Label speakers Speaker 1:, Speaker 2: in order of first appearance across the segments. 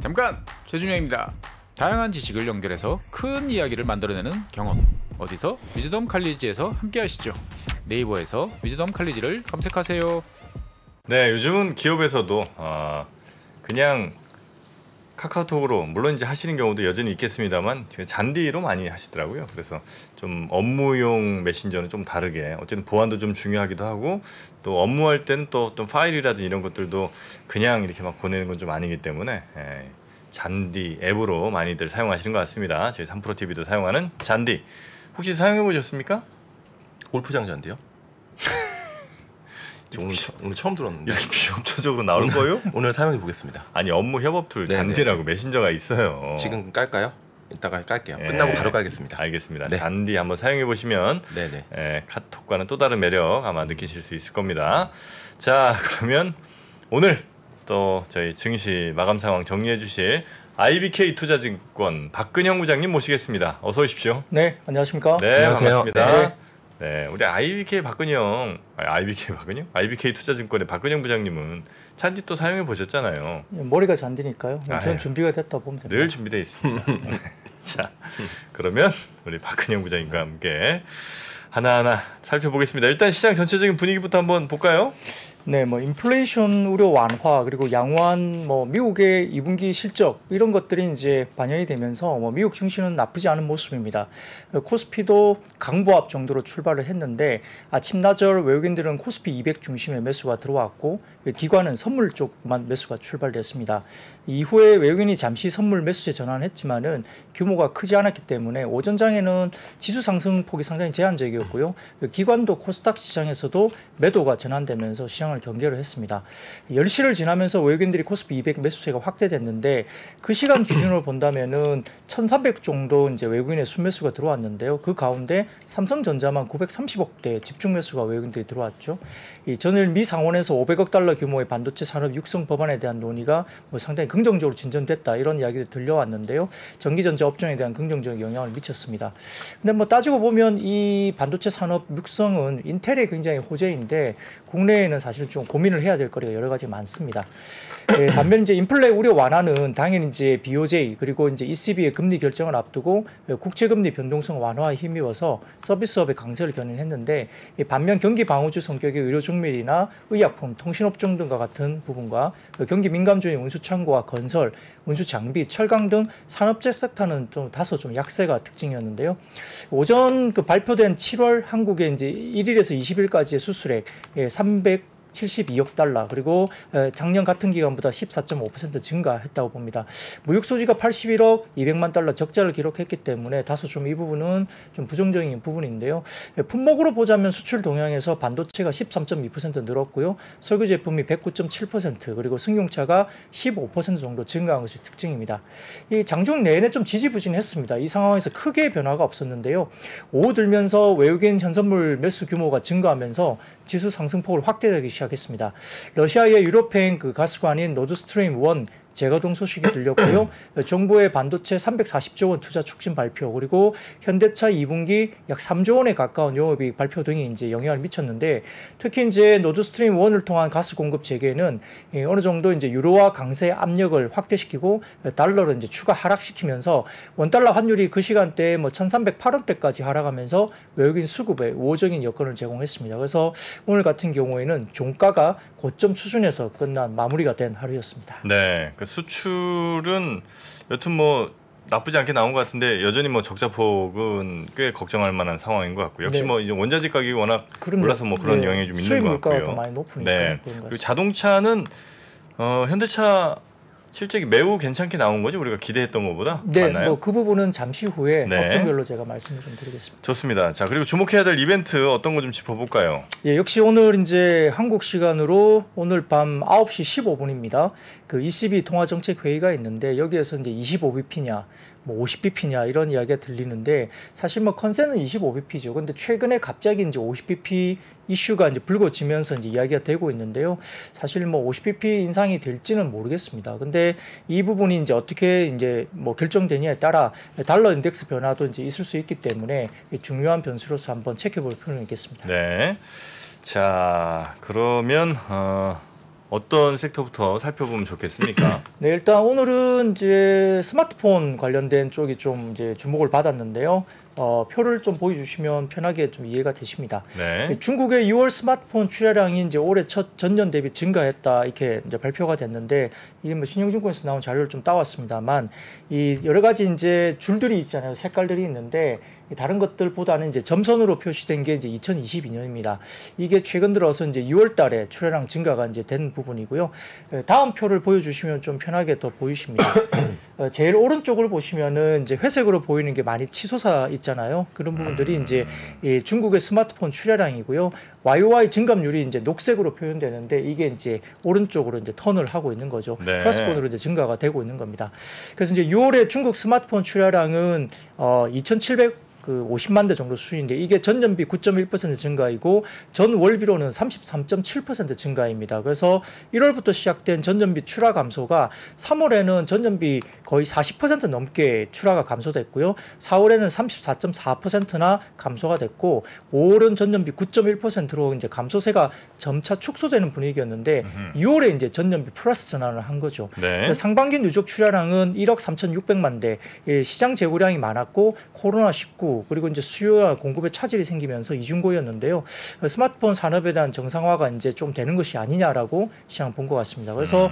Speaker 1: 잠깐 최준영입니다. 다양한 지식을 연결해서 큰 이야기를 만들어내는 경험. 어디서 위즈덤 칼리지에서 함께 하시죠. 네이버에서 위즈덤 칼리지를 검색하세요.
Speaker 2: 네, 요즘은 기업에서도 어, 그냥 카카오톡으로 물론 이제 하시는 경우도 여전히 있겠습니다만 잔디로 많이 하시더라고요. 그래서 좀 업무용 메신저는 좀 다르게 어쨌든 보안도 좀 중요하기도 하고 또 업무할 때는 또 어떤 파일이라든지 이런 것들도 그냥 이렇게 막 보내는 건 좀 아니기 때문에 예, 잔디 앱으로 많이들 사용하시는 것 같습니다. 저희 3프로 TV도 사용하는 잔디 혹시 사용해 보셨습니까?
Speaker 3: 골프장 잔디요? 저 오늘, 처, 오늘 처음 들었는데
Speaker 2: 이렇게 비협조적으로 나오는 거예요?
Speaker 3: 오늘 사용해 보겠습니다.
Speaker 2: 아니 업무 협업 툴
Speaker 3: 네네.
Speaker 2: 잔디라고 메신저가 있어요.
Speaker 3: 지금 깔까요? 이따가 깔게요.
Speaker 2: 예,
Speaker 3: 끝나고 바로 깔겠습니다.
Speaker 2: 알겠습니다.
Speaker 3: 네.
Speaker 2: 잔디 한번 사용해 보시면
Speaker 3: 네네.
Speaker 2: 예, 카톡과는 또 다른 매력 아마 느끼실 수 있을 겁니다. 자 그러면 오늘 또 저희 증시 마감 상황 정리해 주실 IBK 투자증권 박근형 부장님 모시겠습니다. 어서 오십시오.
Speaker 4: 네, 안녕하십니까?
Speaker 2: 네,
Speaker 3: 안녕하세요.
Speaker 2: 반갑습니다.
Speaker 4: 네.
Speaker 2: 네, 우리 IBK 아니, IBK 박근형, IBK 투자증권의 박근형 부장님은 잔디 또 사용해 보셨잖아요.
Speaker 4: 머리가 잔디니까요.
Speaker 2: 아유.
Speaker 4: 전 준비가 됐다 보면 됩니다.
Speaker 2: 늘 준비되어 있습니다. 자, 그러면 우리 박근형 부장님과 함께 하나하나 살펴보겠습니다. 일단 시장 전체적인 분위기부터 한번 볼까요?
Speaker 4: 네, 뭐 인플레이션 우려 완화 그리고 양호한 뭐 미국의 2분기 실적 이런 것들이 이제 반영이 되면서 뭐 미국 증시는 나쁘지 않은 모습입니다. 코스피도 강보합 정도로 출발을 했는데 아침 나절 외국인들은 코스피 200 중심의 매수가 들어왔고 기관은 선물 쪽만 매수가 출발됐습니다. 이후에 외국인이 잠시 선물 매수에 전환했지만은 규모가 크지 않았기 때문에 오전장에는 지수 상승 폭이 상당히 제한적이었고요. 기관도 코스닥 시장에서도 매도가 전환되면서 시장을 경계를 했습니다. 10시를 지나면서 외국인들이 코스피 200 매수세가 확대됐는데 그 시간 기준으로 본다면은 1,300 정도 이제 외국인의 순매수가 들어왔는데요. 그 가운데 삼성전자만 930억대 집중 매수가 외국인들이 들어왔죠. 이 전일 미 상원에서 500억 달러 규모의 반도체 산업 육성 법안에 대한 논의가 뭐 상당히 긍정적으로 진전됐다 이런 이야기들이 들려왔는데요. 전기전자 업종에 대한 긍정적인 영향을 미쳤습니다. 근데 뭐 따지고 보면 이 반도체 산업 육성은 인텔의 굉장히 호재인데 국내에는 사실 좀 고민을 해야 될 거리가 여러 가지 많습니다. 예, 반면 이제 인플레 우려 완화는 당연히 이제 BOJ 그리고 이제 ECB의 금리 결정을 앞두고 국채 금리 변동성 완화에 힘입어서 서비스업의 강세를 견인했는데 이 반면 경기 방어주 성격의 의료 종밀이나 의약품, 통신업종 등과 같은 부분과 경기 민감주인 운수 창고와 건설, 운수 장비, 철강 등 산업재 섹터는 좀 다소 좀 약세가 특징이었는데요. 오전 그 발표된 7월 한국의 이제 1일에서 20일까지의 수출액 예, 300 72억 달러 그리고 에, 작년 같은 기간보다 14.5% 증가했다고 봅니다. 무역 소지가 81억 200만 달러 적자를 기록했기 때문에 다소 좀 이 부분은 좀 부정적인 부분인데요. 에, 품목으로 보자면 수출 동향에서 반도체가 13.2% 늘었고요. 석유 제품이 109.7% 그리고 승용차가 15% 정도 증가한 것이 특징입니다. 이 장중 내내 좀 지지부진했습니다. 이 상황에서 크게 변화가 없었는데요. 오후 들면서 외국인 현선물 매수 규모가 증가하면서 지수 상승폭을 확대되기 시작 했습니다. 러시아의 유럽행 그 가스관인 노드스트림 1 재가동 소식이 들렸고요. 정부의 반도체 340조 원 투자 촉진 발표 그리고 현대차 2분기 약 3조 원에 가까운 영업이익 발표 등이 이제 영향을 미쳤는데 특히 이제 노드 스트림 1을 통한 가스 공급 재개는 예, 어느 정도 이제 유로화 강세 압력을 확대시키고 달러를 이제 추가 하락시키면서 원 달러 환율이 그 시간대에 뭐 1,308원대까지 하락하면서 외국인 수급에 우호적인 여건을 제공했습니다. 그래서 오늘 같은 경우에는 종가가 고점 수준에서 끝난 마무리가 된 하루였습니다.
Speaker 2: 네, 그 수출은 여튼 뭐 나쁘지 않게 나온 것 같은데 여전히 뭐 적자폭은 꽤 걱정할 만한 상황인 것 같고 역시
Speaker 4: 네.
Speaker 2: 뭐 이제 원자재 가격이 워낙
Speaker 4: 그럼요.
Speaker 2: 올라서 뭐 그런
Speaker 4: 네,
Speaker 2: 영향이 좀 있는 것 같고요.
Speaker 4: 더 많이 높으니까
Speaker 2: 네. 그리고. 자동차는 어, 현대차 실적이 매우 괜찮게 나온 거지 우리가 기대했던 것보다
Speaker 4: 네,
Speaker 2: 맞나요?
Speaker 4: 뭐 그 부분은 잠시 후에
Speaker 2: 네.
Speaker 4: 업종별로 제가 말씀을 좀 드리겠습니다.
Speaker 2: 좋습니다. 자 그리고 주목해야 될 이벤트 어떤 거 좀 짚어볼까요?
Speaker 4: 예, 역시 오늘 이제 한국 시간으로 오늘 밤 9시 15분입니다. 그 ECB 통화 정책 회의가 있는데 여기에서 이제 25bp냐 뭐 50bp냐 이런 이야기가 들리는데 사실 뭐 컨센은 25bp죠. 근데 최근에 갑자기 이제 50bp 이슈가 이제 불거지면서 이제 이야기가 되고 있는데요. 사실 뭐 50bp 인상이 될지는 모르겠습니다. 근데 이 부분이 이제 어떻게 이제 뭐 결정되냐에 따라 달러 인덱스 변화도 이제 있을 수 있기 때문에 중요한 변수로서 한번 체크볼 필요는 있겠습니다.
Speaker 2: 네. 자 그러면 어, 어떤 섹터부터 살펴보면 좋겠습니까?
Speaker 4: 네, 일단 오늘은 이제 스마트폰 관련된 쪽이 좀 이제 주목을 받았는데요. 어, 표를 좀 보여주시면 편하게 좀 이해가 되십니다.
Speaker 2: 네.
Speaker 4: 중국의 6월 스마트폰 출하량이 이제 올해 첫 전년 대비 증가했다 이렇게 이제 발표가 됐는데 이게 뭐 신영증권에서 나온 자료를 좀 따왔습니다만 이 여러 가지 이제 줄들이 있잖아요 색깔들이 있는데 이 다른 것들보다는 이제 점선으로 표시된 게 이제 2022년입니다. 이게 최근 들어서 이제 6월 달에 출하량 증가가 이제 된 부분이고요. 에, 다음 표를 보여주시면 좀 편하게 더 보이십니다. 어, 제일 오른쪽을 보시면은 이제 회색으로 보이는 게 많이 치솟아 있잖아요. 그런 부분들이 이제 이 중국의 스마트폰 출하량이고요. YOY 증감률이 이제 녹색으로 표현되는데 이게 이제 오른쪽으로 이제 턴을 하고 있는 거죠.
Speaker 2: 네.
Speaker 4: 플러스권으로 이제 증가가 되고 있는 겁니다. 그래서 이제 6월에 중국 스마트폰 출하량은 어 2,700 그 50만 대 정도 수준인데 이게 전년비 9.1% 증가이고 전 월비로는 33.7% 증가입니다. 그래서 1월부터 시작된 전년비 출하 감소가 3월에는 전년비 거의 40% 넘게 출하가 감소됐고요. 4월에는 34.4%나 감소가 됐고 5월은 전년비 9.1%로 이제 감소세가 점차 축소되는 분위기였는데 6월에 이제 전년비 플러스 전환을 한 거죠.
Speaker 2: 네.
Speaker 4: 상반기 누적 출하량은 1억 3,600만 대. 예, 시장 재고량이 많았고 코로나 19 그리고 이제 수요와 공급에 차질이 생기면서 이중고였는데요. 어, 스마트폰 산업에 대한 정상화가 이제 좀 되는 것이 아니냐라고 시장 본 것 같습니다. 그래서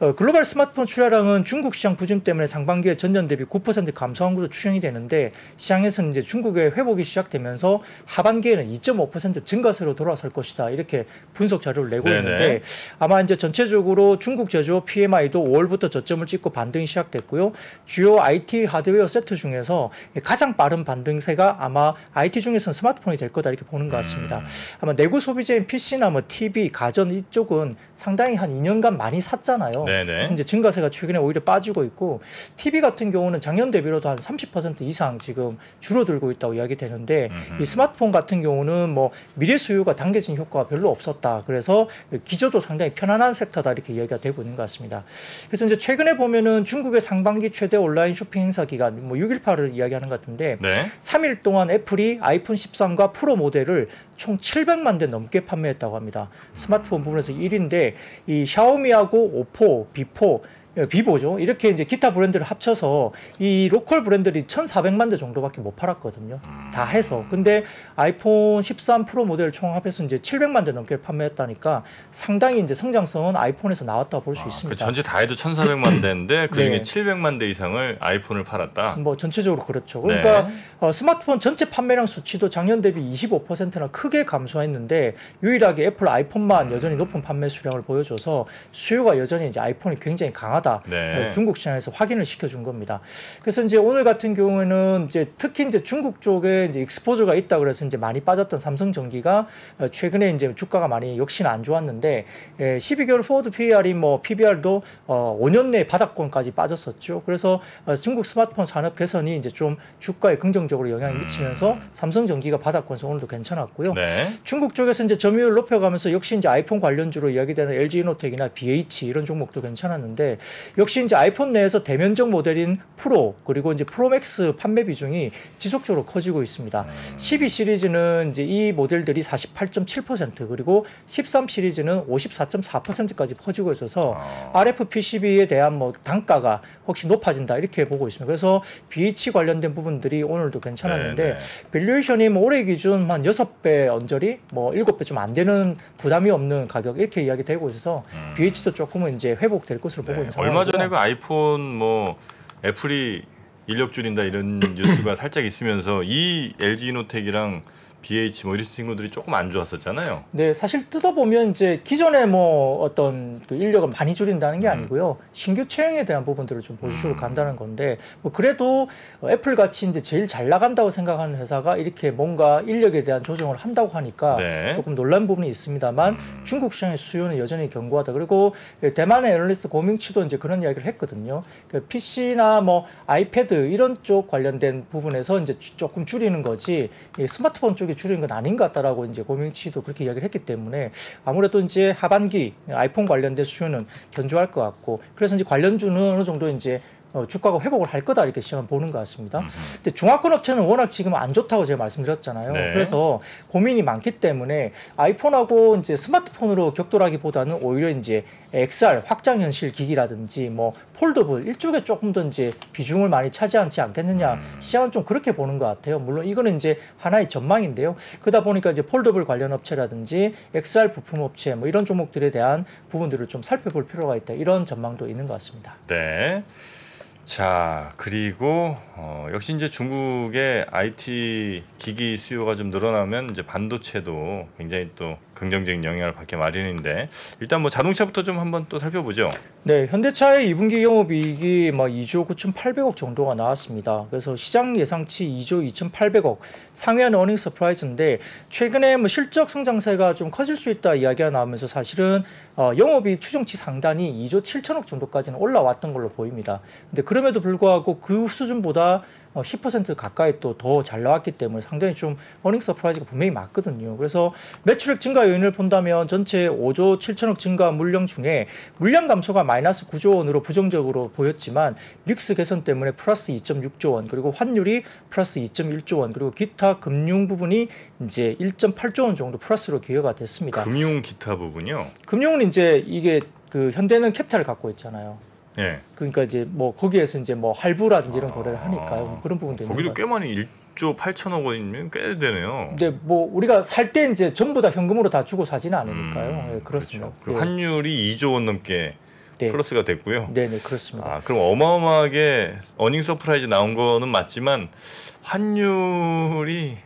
Speaker 4: 어, 글로벌 스마트폰 출하량은 중국 시장 부진 때문에 상반기에 전년 대비 9% 감소한 것으로 추정이 되는데 시장에서는 이제 중국의 회복이 시작되면서 하반기에는 2.5% 증가세로 돌아설 것이다 이렇게 분석 자료를 내고
Speaker 2: 네네.
Speaker 4: 있는데 아마 이제 전체적으로 중국 제조 PMI도 5월부터 저점을 찍고 반등이 시작됐고요. 주요 IT 하드웨어 세트 중에서 가장 빠른 반등 세가 아마 IT 중에서는 스마트폰이 될 거다 이렇게 보는 것 같습니다. 아마 내구 소비재인 PC나 뭐 TV, 가전 이쪽은 상당히 한 2년간 많이 샀잖아요.
Speaker 2: 네네.
Speaker 4: 그래서 이제 증가세가 최근에 오히려 빠지고 있고 TV 같은 경우는 작년 대비로도 한 30% 이상 지금 줄어들고 있다고 이야기되는데 이 스마트폰 같은 경우는 뭐 미래 수요가 당겨진 효과가 별로 없었다. 그래서 기저도 상당히 편안한 섹터다 이렇게 이야기가 되고 있는 것 같습니다. 그래서 이제 최근에 보면은 중국의 상반기 최대 온라인 쇼핑 행사 기간 뭐 6.18을 이야기하는 것 같은데
Speaker 2: 네.
Speaker 4: 3일 동안 애플이 아이폰 13과 프로 모델을 총 700만 대 넘게 판매했다고 합니다. 스마트폰 부분에서 1위인데 이 샤오미하고 오포, 비포 예, 비보죠. 이렇게 이제 기타 브랜드를 합쳐서 이 로컬 브랜드들이 1,400만 대 정도밖에 못 팔았거든요. 다 해서. 근데 아이폰 13 프로 모델 총 합해서 이제 700만 대 넘게 판매했다니까 상당히 이제 성장성은 아이폰에서 나왔다고 볼 수 있습니다.
Speaker 2: 전체 다 해도 1,400만 대인데 그중에
Speaker 4: 네.
Speaker 2: 700만 대 이상을 아이폰을 팔았다.
Speaker 4: 뭐 전체적으로 그렇죠. 그러니까
Speaker 2: 네.
Speaker 4: 어, 스마트폰 전체 판매량 수치도 작년 대비 25%나 크게 감소했는데 유일하게 애플 아이폰만 여전히 높은 판매 수량을 보여줘서 수요가 여전히 이제 아이폰이 굉장히 강하다.
Speaker 2: 네.
Speaker 4: 어, 중국 시장에서 확인을 시켜준 겁니다. 그래서 이제 오늘 같은 경우에는 이제 특히 이제 중국 쪽에 이제 exposure가 있다 그래서 이제 많이 빠졌던 삼성전기가 어, 최근에 이제 주가가 많이 역시나 안 좋았는데 예, 12개월 forward PER이 뭐 PBR도 어, 5년 내 바닥권까지 빠졌었죠. 그래서 어, 중국 스마트폰 산업 개선이 이제 좀 주가에 긍정적으로 영향을 미치면서 삼성전기가 바닥권에서 오늘도 괜찮았고요.
Speaker 2: 네.
Speaker 4: 중국 쪽에서 이제 점유율 높여가면서 역시 이제 아이폰 관련주로 이야기되는 LG 이노텍이나 BH 이런 종목도 괜찮았는데 역시 이제 아이폰 내에서 대면적 모델인 프로 그리고 이제 프로맥스 판매 비중이 지속적으로 커지고 있습니다. 12 시리즈는 이제 이 모델들이 48.7% 그리고 13 시리즈는 54.4%까지 커지고 있어서 RFPCB에 대한 뭐 단가가 훨씬 높아진다 이렇게 보고 있습니다. 그래서 BH 관련된 부분들이 오늘도 괜찮았는데
Speaker 2: 네, 네.
Speaker 4: valuation이 뭐 올해 기준 한 6배 언저리 뭐 7배 좀 안 되는 부담이 없는 가격 이렇게 이야기되고 있어서 BH도 조금은 이제 회복될 것으로 보고
Speaker 2: 네.
Speaker 4: 있는 상황이고요.
Speaker 2: 얼마 전에 그 아이폰 뭐 애플이 인력 줄인다 이런 뉴스가 살짝 있으면서 이 LG 이노텍이랑 BH 뭐 이런 친구들이 조금 안 좋았었잖아요.
Speaker 4: 네, 사실 뜯어보면 이제 기존에 뭐 어떤 그 인력을 많이 줄인다는 게 아니고요. 신규 채용에 대한 부분들을 좀 보수적으로 간다는 건데 뭐 그래도 어, 애플 같이 이제 제일 잘 나간다고 생각하는 회사가 이렇게 뭔가 인력에 대한 조정을 한다고 하니까
Speaker 2: 네.
Speaker 4: 조금 놀란 부분이 있습니다만 중국 시장의 수요는 여전히 견고하다. 그리고 대만의 애널리스트 고명치도 이제 그런 이야기를 했거든요. 그 PC나 뭐 아이패드 이런 쪽 관련된 부분에서 이제 주- 조금 줄이는 거지 이 스마트폰 쪽에 줄이는 건 아닌 것 같다라고 이제 고명치도 그렇게 이야기를 했기 때문에 아무래도 이제 하반기 아이폰 관련된 수요는 견조할 것 같고 그래서 이제 관련주는 어느 정도 이제 어, 주가가 회복을 할 거다 이렇게 시장은 보는 것 같습니다. 근데 중화권 업체는 워낙 지금 안 좋다고 제가 말씀드렸잖아요.
Speaker 2: 네.
Speaker 4: 그래서 고민이 많기 때문에 아이폰하고 이제 스마트폰으로 격돌하기보다는 오히려 이제 XR 확장 현실 기기라든지 뭐 foldable 이쪽에 조금 더 이제 비중을 많이 차지하지 않겠느냐 시장은 좀 그렇게 보는 것 같아요. 물론 이거는 이제 하나의 전망인데요. 그러다 보니까 이제 foldable 관련 업체라든지 XR 부품 업체 뭐 이런 종목들에 대한 부분들을 좀 살펴볼 필요가 있다. 이런 전망도 있는 것 같습니다.
Speaker 2: 네. 자 그리고 어, 역시 이제 중국의 IT 기기 수요가 좀 늘어나면 이제 반도체도 굉장히 또 긍정적인 영향을 받게 마련인데 일단 뭐 자동차부터 좀 한번 또 살펴보죠.
Speaker 4: 네, 현대차의 2분기 영업이익이 뭐 2조 9,800억 정도가 나왔습니다. 그래서 시장 예상치 2조 2,800억 상회하는 earning surprise인데 최근에 뭐 실적 성장세가 좀 커질 수 있다 이야기가 나오면서 사실은 어, 영업이익 추정치 상단이 2조 7천억 정도까지는 올라왔던 걸로 보입니다. 근데 그럼에도 불구하고 그 수준보다 어, 10% 가까이 또 더 잘 나왔기 때문에 상당히 좀 earning surprise가 분명히 맞거든요. 그래서 매출액 증가 요인을 본다면 전체 5조 7천억 증가 물량 중에 물량 감소가 마이너스 9조 원으로 부정적으로 보였지만 mix 개선 때문에 플러스 2.6조 원 그리고 환율이 플러스 2.1조 원 그리고 기타 금융 부분이 이제 1.8조 원 정도 플러스로 기여가 됐습니다.
Speaker 2: 금융 기타 부분요.
Speaker 4: 금융은 이제 이게 그 현대는 캐피탈을 갖고 있잖아요.
Speaker 2: 예.
Speaker 4: 그러니까 이제 뭐 거기에서 이제 뭐 할부라든지 이런 거래를 하니까요. 뭐 그런 부분도 있는
Speaker 2: 거기도 것꽤 많이 1조 8천억 원이면 꽤 되네요.
Speaker 4: 이제 뭐 우리가 살 때 이제 전부 다 현금으로 다 주고 사지는 않으니까요.
Speaker 2: 음,
Speaker 4: 예, 그렇습니다.
Speaker 2: 그렇죠. 그리고
Speaker 4: 예.
Speaker 2: 환율이 2조 원 넘게
Speaker 4: 네.
Speaker 2: 플러스가 됐고요.
Speaker 4: 네, 네, 그렇습니다.
Speaker 2: 아, 그럼 어마어마하게 earning surprise 나온 거는 맞지만 환율이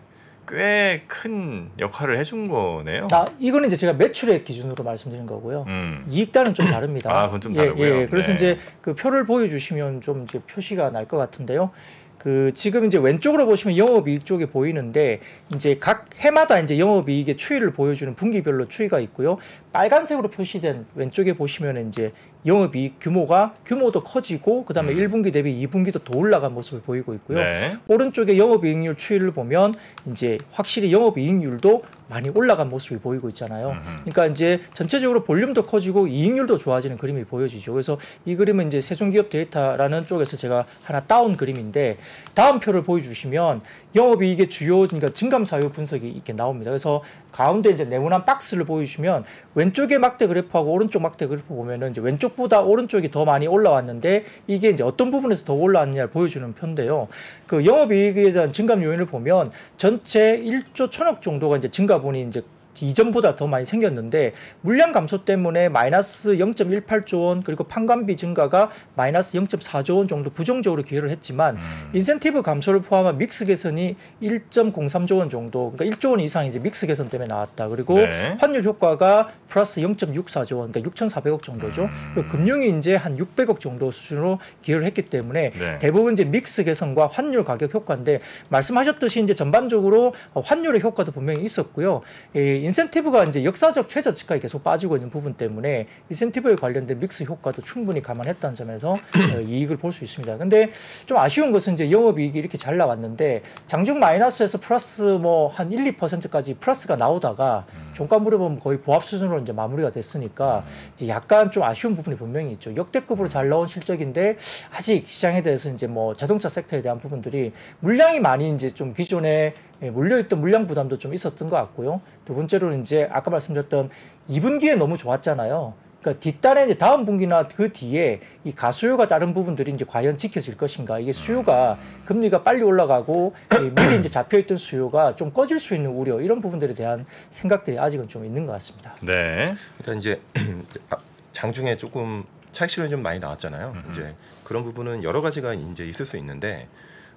Speaker 2: 꽤 큰 역할을 해준 거네요.
Speaker 4: 나 이거는 이제 제가 매출액 기준으로 말씀드린 거고요.
Speaker 2: 음.
Speaker 4: 이익단은 좀 다릅니다.
Speaker 2: 아, 그건 좀
Speaker 4: 예,
Speaker 2: 다르고요.
Speaker 4: 예, 그래서
Speaker 2: 네.
Speaker 4: 이제 그 표를 보여주시면 좀 이제 표시가 날 것 같은데요. 그 지금 이제 왼쪽으로 보시면 영업이익 쪽에 보이는데 이제 각 해마다 이제 영업이익의 추이를 보여주는 분기별로 추이가 있고요. 빨간색으로 표시된 왼쪽에 보시면 이제 영업이익 규모가 규모도 커지고 그다음에 1분기 대비 2분기도 더 올라간 모습을 보이고 있고요.
Speaker 2: 음. 네.
Speaker 4: 오른쪽에 영업이익률 추이를 보면 이제 확실히 영업이익률도 많이 올라간 모습이 보이고 있잖아요. 그러니까 이제 전체적으로 볼륨도 커지고 이익률도 좋아지는 그림이 보여지죠. 그래서 이 그림은 이제 세종기업 데이터라는 쪽에서 제가 하나 따온 그림인데 다음 표를 보여주시면 영업이익의 주요 그러니까 증감 사유 분석이 이렇게 나옵니다. 그래서 가운데 이제 네모난 박스를 보여주시면 왼쪽에 막대 그래프하고 오른쪽 막대 그래프 보면은 이제 왼쪽보다 오른쪽이 더 많이 올라왔는데 이게 이제 어떤 부분에서 더 올라왔느냐를 보여주는 표인데요. 그 영업이익에 대한 증감 요인을 보면 전체 1조 천억 정도가 이제 증가 분이 이제 이전보다 더 많이 생겼는데 물량 감소 때문에 마이너스 0.18조 원 그리고 판관비 증가가 마이너스 0.4조 원 정도 부정적으로 기여를 했지만 인센티브 감소를 포함한 mix 개선이 1.03조 원 정도 그러니까 1조 원 이상 이제 mix 개선 때문에 나왔다 그리고
Speaker 2: 네.
Speaker 4: 환율 효과가 플러스 0.64조 원 그러니까 6,400억 정도죠 그리고 금융이 이제 한 600억 정도 수준으로 기여를 했기 때문에
Speaker 2: 네.
Speaker 4: 대부분 이제 mix 개선과 환율 가격 효과인데 말씀하셨듯이 이제 전반적으로 어, 환율의 효과도 분명히 있었고요. 이 인센티브가 이제 역사적 최저치까지 계속 빠지고 있는 부분 때문에 인센티브에 관련된 믹스 효과도 충분히 감안했다는 점에서 어, 이익을 볼 수 있습니다. 근데 좀 아쉬운 것은 이제 영업이익이 이렇게 잘 나왔는데 장중 마이너스에서 플러스 뭐 한 1, 2%까지 플러스가 나오다가 종가 무렵은 거의 보합 수준으로 이제 마무리가 됐으니까 이제 약간 좀 아쉬운 부분이 분명히 있죠. 역대급으로 잘 나온 실적인데 아직 시장에 대해서 이제 뭐 자동차 섹터에 대한 부분들이 물량이 많이 이제 좀 기존에 예, 물려있던 물량 부담도 좀 있었던 것 같고요. 두 번째로는 이제 아까 말씀드렸던 2분기에 너무 좋았잖아요. 그러니까 뒷단에 이제 다음 분기나 그 뒤에 이 가수요가 다른 부분들이 이제 과연 지켜질 것인가 이게 수요가 금리가 빨리 올라가고 이 미리 이제 잡혀있던 수요가 좀 꺼질 수 있는 우려 이런 부분들에 대한 생각들이 아직은 좀 있는 것 같습니다.
Speaker 2: 네.
Speaker 3: 그러니까 이제 아, 장중에 조금 차익 실현이 좀 많이 나왔잖아요. 이제 그런 부분은 여러 가지가 이제 있을 수 있는데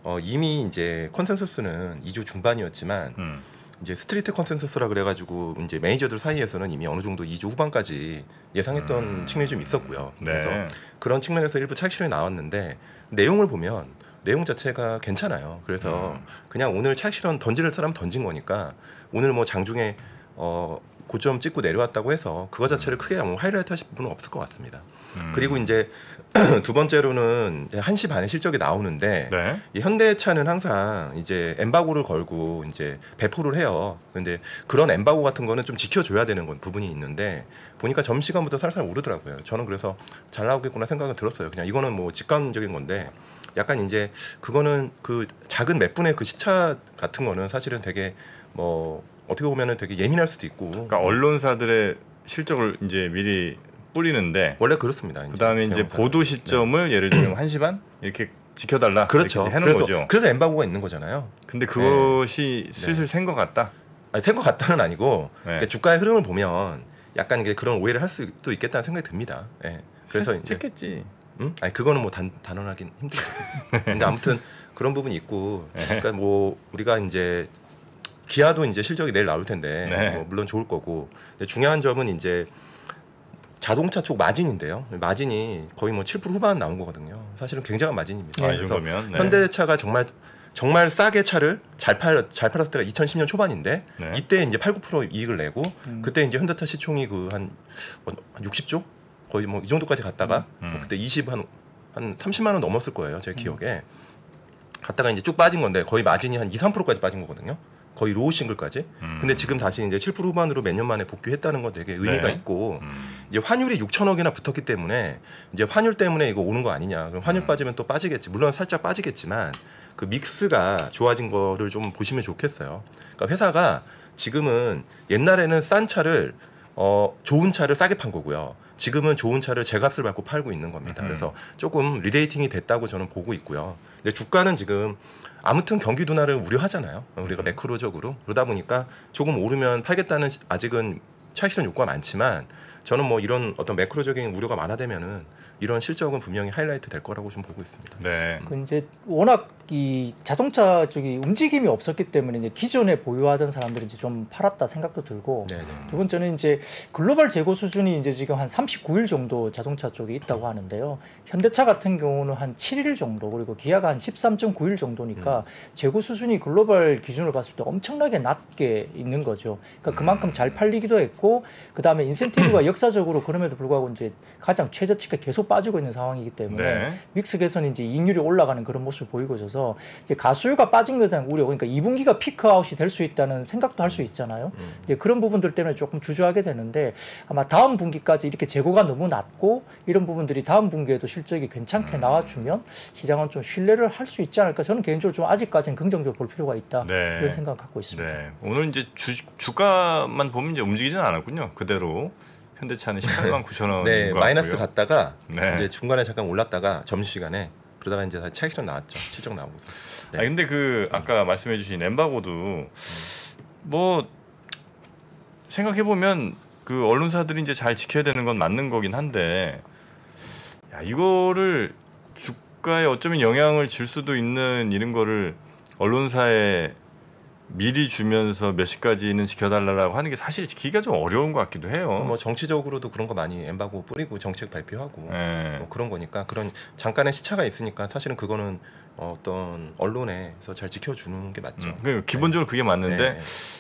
Speaker 3: 어, 이미 이제 consensus는 2조 중반이었지만
Speaker 2: 음.
Speaker 3: 이제 street consensus라 그래가지고 이제 매니저들 사이에서는 이미 어느 정도 2조 후반까지 예상했던
Speaker 2: 음.
Speaker 3: 측면이 좀 있었고요.
Speaker 2: 네.
Speaker 3: 그래서 그런 측면에서 일부 실현이 나왔는데 내용을 보면 내용 자체가 괜찮아요. 그래서
Speaker 2: 음.
Speaker 3: 그냥 오늘 실현 던질 사람 던진 거니까 오늘 뭐 장중에 어 고점 찍고 내려왔다고 해서 그거 자체를 크게 뭐 하이라이트 하실 분은 없을 것 같습니다.
Speaker 2: 음.
Speaker 3: 그리고 이제 두 번째로는 이제 1시 반에 실적이 나오는데
Speaker 2: 네.
Speaker 3: 이 현대차는 항상 이제 엠바고를 걸고 이제 배포를 해요. 근데 그런 엠바고 같은 거는 좀 지켜줘야 되는 건 부분이 있는데 보니까 점심시간부터 살살 오르더라고요. 저는 그래서 잘 나오겠구나 생각은 들었어요. 그냥 이거는 뭐 직감적인 건데 약간 이제 그거는 그 작은 몇 분의 그 시차 같은 거는 사실은 되게 뭐 어떻게 보면은 되게 예민할 수도 있고
Speaker 2: 그러니까 언론사들의 실적을 이제 미리 뿌리는데
Speaker 3: 원래 그렇습니다.
Speaker 2: 그다음에 이제. 보도 시점을 예를 들면 1시 반 이렇게 지켜달라
Speaker 3: 그렇죠.
Speaker 2: 이렇게 하는
Speaker 3: 그래서
Speaker 2: 거죠.
Speaker 3: 그래서 엠바고가 있는 거잖아요.
Speaker 2: 근데 그것이 슬슬 센것 같다.
Speaker 3: 아니 생것 같다는 아니고
Speaker 2: 네.
Speaker 3: 그러니까 주가의 흐름을 보면 약간 이게 그런 오해를 할 수도 있겠다는 생각이 듭니다. 예. 그래서 이제
Speaker 2: 했겠지.
Speaker 3: 음? 아니 그거는 뭐 단, 단언하긴 힘들죠. 근데 아무튼 그런 부분이 있고
Speaker 2: 네.
Speaker 3: 그러니까 뭐 우리가 이제 기아도 이제 실적이 내일 나올 텐데
Speaker 2: 네.
Speaker 3: 뭐 물론 좋을 거고 근데 중요한 점은 이제 자동차 쪽 마진인데요. 마진이 거의 뭐 7% 후반 나온 거거든요. 사실은 굉장한 마진입니다.
Speaker 2: 아, 이
Speaker 3: 그래서
Speaker 2: 정도면 네.
Speaker 3: 현대차가 정말 정말 싸게 차를 잘 팔 잘 팔았을 때가 2010년 초반인데
Speaker 2: 네.
Speaker 3: 이때 이제 8, 9% 이익을 내고
Speaker 4: 음.
Speaker 3: 그때 이제 현대차 시총이 그 한 60조 거의 뭐 이 정도까지 갔다가
Speaker 2: 음.
Speaker 3: 뭐 그때 20 한 한 30만 원 넘었을 거예요 제 기억에 갔다가 이제 쭉 빠진 건데 거의 마진이 한 2, 3%까지 빠진 거거든요. 거의 low single까지.
Speaker 2: 음.
Speaker 3: 근데 지금 다시 이제 7% 후반으로 몇 년 만에 복귀했다는 건 되게 의미가
Speaker 2: 네.
Speaker 3: 있고
Speaker 2: 음.
Speaker 3: 이제 환율이 6천억이나 붙었기 때문에 이제 환율 때문에 이거 오는 거 아니냐. 그럼 환율
Speaker 2: 음.
Speaker 3: 빠지면 또 빠지겠지. 물론 살짝 빠지겠지만 그 mix가 좋아진 거를 좀 보시면 좋겠어요. 그러니까 회사가 지금은 옛날에는 싼 차를 어 좋은 차를 싸게 판 거고요. 지금은 좋은 차를 제값을 받고 팔고 있는 겁니다.
Speaker 2: 음흠.
Speaker 3: 그래서 조금 rerating이 됐다고 저는 보고 있고요. 근데 주가는 지금 아무튼 경기 둔화를 우려하잖아요. 우리가
Speaker 2: 음.
Speaker 3: 매크로적으로 그러다 보니까 조금 오르면 팔겠다는 시- 아직은 차익 실현 요구가 많지만 저는 뭐 이런 어떤 매크로적인 우려가 많아되면은 이런 실적은 분명히 하이라이트 될 거라고 좀 보고 있습니다.
Speaker 2: 네.
Speaker 4: 그 이제 워낙 이 자동차 쪽이 움직임이 없었기 때문에 이제 기존에 보유하던 사람들이 이제 좀 팔았다 생각도 들고
Speaker 3: 네네.
Speaker 4: 두 번째는 이제 글로벌 재고 수준이 이제 지금 한 39일 정도 자동차 쪽에 있다고 하는데요. 현대차 같은 경우는 한 7일 정도 그리고 기아가 한 13.9일 정도니까 재고 수준이 글로벌 기준으로 봤을 때 엄청나게 낮게 있는 거죠. 그러니까 그만큼 잘 팔리기도 했고 그다음에 인센티브가 역사적으로 그럼에도 불구하고 이제 가장 최저치가 계속 빠지고 있는 상황이기 때문에
Speaker 2: 네.
Speaker 4: 믹스 개선이 이제 이익률이 올라가는 그런 모습을 보이고 있어서 이제 가수요가 빠진 것에 대한 우려 그러니까 2분기가 피크아웃이 될 수 있다는 생각도 할 수 있잖아요.
Speaker 3: 음.
Speaker 4: 이제 그런 부분들 때문에 조금 주저하게 되는데 아마 다음 분기까지 이렇게 재고가 너무 낮고 이런 부분들이 다음 분기에도 실적이 괜찮게 나와주면 시장은 좀 신뢰를 할 수 있지 않을까 저는 개인적으로 좀 아직까지는 긍정적으로 볼 필요가 있다
Speaker 2: 네.
Speaker 4: 이런 생각 을 갖고 있습니다.
Speaker 2: 네. 오늘 이제 주, 주가만 보면 이제 움직이지는 않았군요. 그대로 현대차는 18만 9천 원.
Speaker 3: 네, 마이너스 갔다가
Speaker 2: 네.
Speaker 3: 이제 중간에 잠깐 올랐다가 점심 시간에 그러다가 이제 다시 차익 실현 나왔죠. 실적 나오고서. 네.
Speaker 2: 아 근데 그 아까 말씀해주신 엠바고도 뭐 생각해 보면 그 언론사들이 이제 잘 지켜야 되는 건 맞는 거긴 한데 야 이거를 주가에 어쩌면 영향을 줄 수도 있는 이런 거를 언론사에 미리 주면서 몇 시까지는 지켜달라고 하는 게 사실 지키기가 좀 어려운 것 같기도 해요.
Speaker 3: 뭐 정치적으로도 그런 거 많이 엠바고 뿌리고 정책 발표하고
Speaker 2: 예.
Speaker 3: 뭐 그런 거니까 그런 잠깐의 시차가 있으니까 사실은 그거는 어떤 언론에서 잘 지켜주는 게 맞죠.
Speaker 2: 음, 그 기본적으로 그게 맞는데
Speaker 3: 네.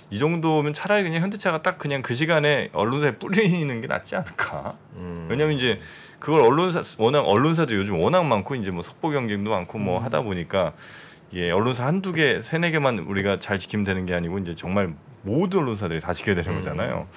Speaker 2: 이 정도면 차라리 그냥 현대차가 딱 그냥 그 시간에 언론사에 뿌리는 게 낫지 않을까?
Speaker 3: 음.
Speaker 2: 왜냐면 이제 그걸 언론사 워낙 언론사들이 요즘 워낙 많고 이제 뭐 속보 경쟁도 많고 뭐 하다 보니까 예 언론사 한두 개 세네 개만 우리가 잘 지키면 되는 게 아니고 이제 정말 모든 언론사들이 다 지켜야 되는
Speaker 3: 음.
Speaker 2: 거잖아요.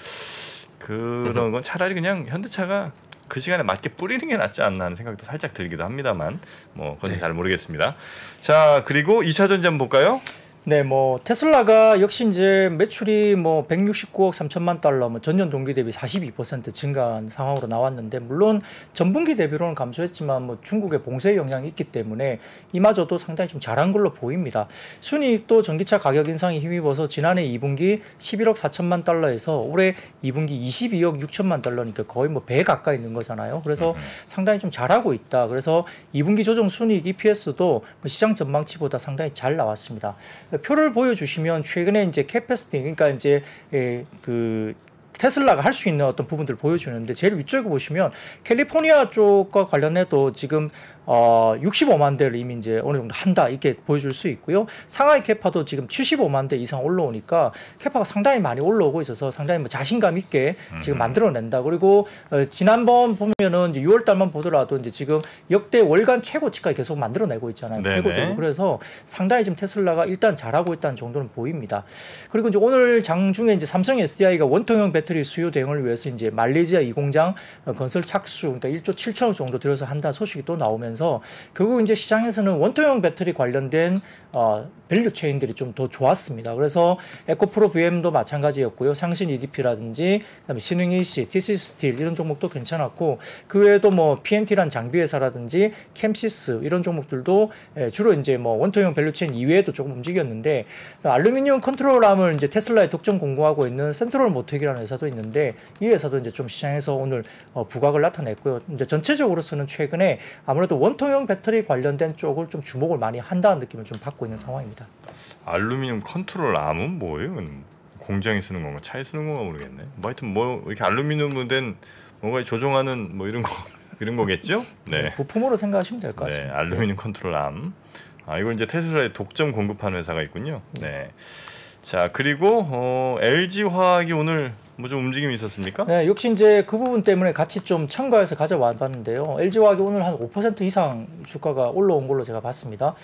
Speaker 2: 그런 건 차라리 그냥 현대차가 그 시간에 맞게 뿌리는 게 낫지 않나 하는 생각도 살짝 들기도 합니다만 뭐 그건
Speaker 3: 네.
Speaker 2: 잘 모르겠습니다. 자 그리고 2차 전지 한번 볼까요?
Speaker 4: 네, 뭐 테슬라가 역시 이제 매출이 뭐 169억 3천만 달러, 뭐 전년 동기 대비 42% 증가한 상황으로 나왔는데 물론 전분기 대비로는 감소했지만 뭐 중국의 봉쇄 영향이 있기 때문에 이마저도 상당히 좀 잘한 걸로 보입니다. 순이익도 전기차 가격 인상에 힘입어서 지난해 2분기 11억 4천만 달러에서 올해 2분기 22억 6천만 달러니까 거의 뭐 배 가까이 있는 거잖아요. 그래서 상당히 좀 잘하고 있다. 그래서 2분기 조정 순이익 EPS도 뭐 시장 전망치보다 상당히 잘 나왔습니다. 표를 보여주시면 최근에 이제 capacity 그러니까 이제 예, 그 테슬라가 할 수 있는 어떤 부분들을 보여주는데 제일 위쪽에 보시면 캘리포니아 쪽과 관련해도 지금 어 65만 대를 이미 이제 어느 정도 한다 이렇게 보여줄 수 있고요. 상하이 capa도 지금 75만 대 이상 올라오니까 캐파가 상당히 많이 올라오고 있어서 상당히 뭐 자신감 있게 지금 만들어낸다. 그리고 어, 지난번 보면은 이제 6월 달만 보더라도 이제 지금 역대 월간 최고치까지 계속 만들어내고 있잖아요.
Speaker 2: 네네.
Speaker 4: 최고되고 그래서 상당히 지금 테슬라가 일단 잘하고 있다는 정도는 보입니다. 그리고 이제 오늘 장중에 이제 삼성 SDI가 원통형 배터리 수요 대응을 위해서 이제 말레이시아 이 공장 어, 건설 착수 그러니까 1조 7천억 정도 들여서 한다 소식이 또 나오면서 결국 이제 시장에서는 원통형 배터리 관련된 어, value chain들이 좀 더 좋았습니다. 그래서 에코프로 BM도 마찬가지였고요. 상신 EDP라든지 그다음에 신흥 SEC, TCC 스틸 이런 종목도 괜찮았고 그 외에도 뭐 PNT란 장비 회사라든지 캠시스 이런 종목들도 예, 주로 이제 뭐 원통형 value chain 이외에도 조금 움직였는데 알루미늄 control arm을 이제 테슬라에 독점 공급하고 있는 센트럴 모텍이라는 회사도 있는데 이 회사도 이제 좀 시장에서 오늘 어, 부각을 나타냈고요. 이제 전체적으로서는 최근에 아무래도 원통형 배터리 관련된 쪽을 좀 주목을 많이 한다는 느낌을 좀 받고 있는 상황입니다.
Speaker 2: 알루미늄 control arm은 뭐예요? 공장에 쓰는 건가 차에 쓰는 건가 모르겠네. 뭐 하여튼 뭐 이렇게 알루미늄으로 된 뭔가 조종하는 뭐 이런 거 이런 거겠죠? 네.
Speaker 4: 부품으로 생각하시면 될것
Speaker 2: 네,
Speaker 4: 같습니다.
Speaker 2: 알루미늄 control arm. 아, 이걸 이제 테슬라에 독점 공급하는 회사가 있군요. 네. 자, 그리고 어, LG 화학이 오늘 뭐 좀 움직임이 있었습니까?
Speaker 4: 네, 역시 이제 그 부분 때문에 같이 좀 첨가해서 가져와 봤는데요. LG화학이 오늘 한 5% 이상 주가가 올라온 걸로 제가 봤습니다.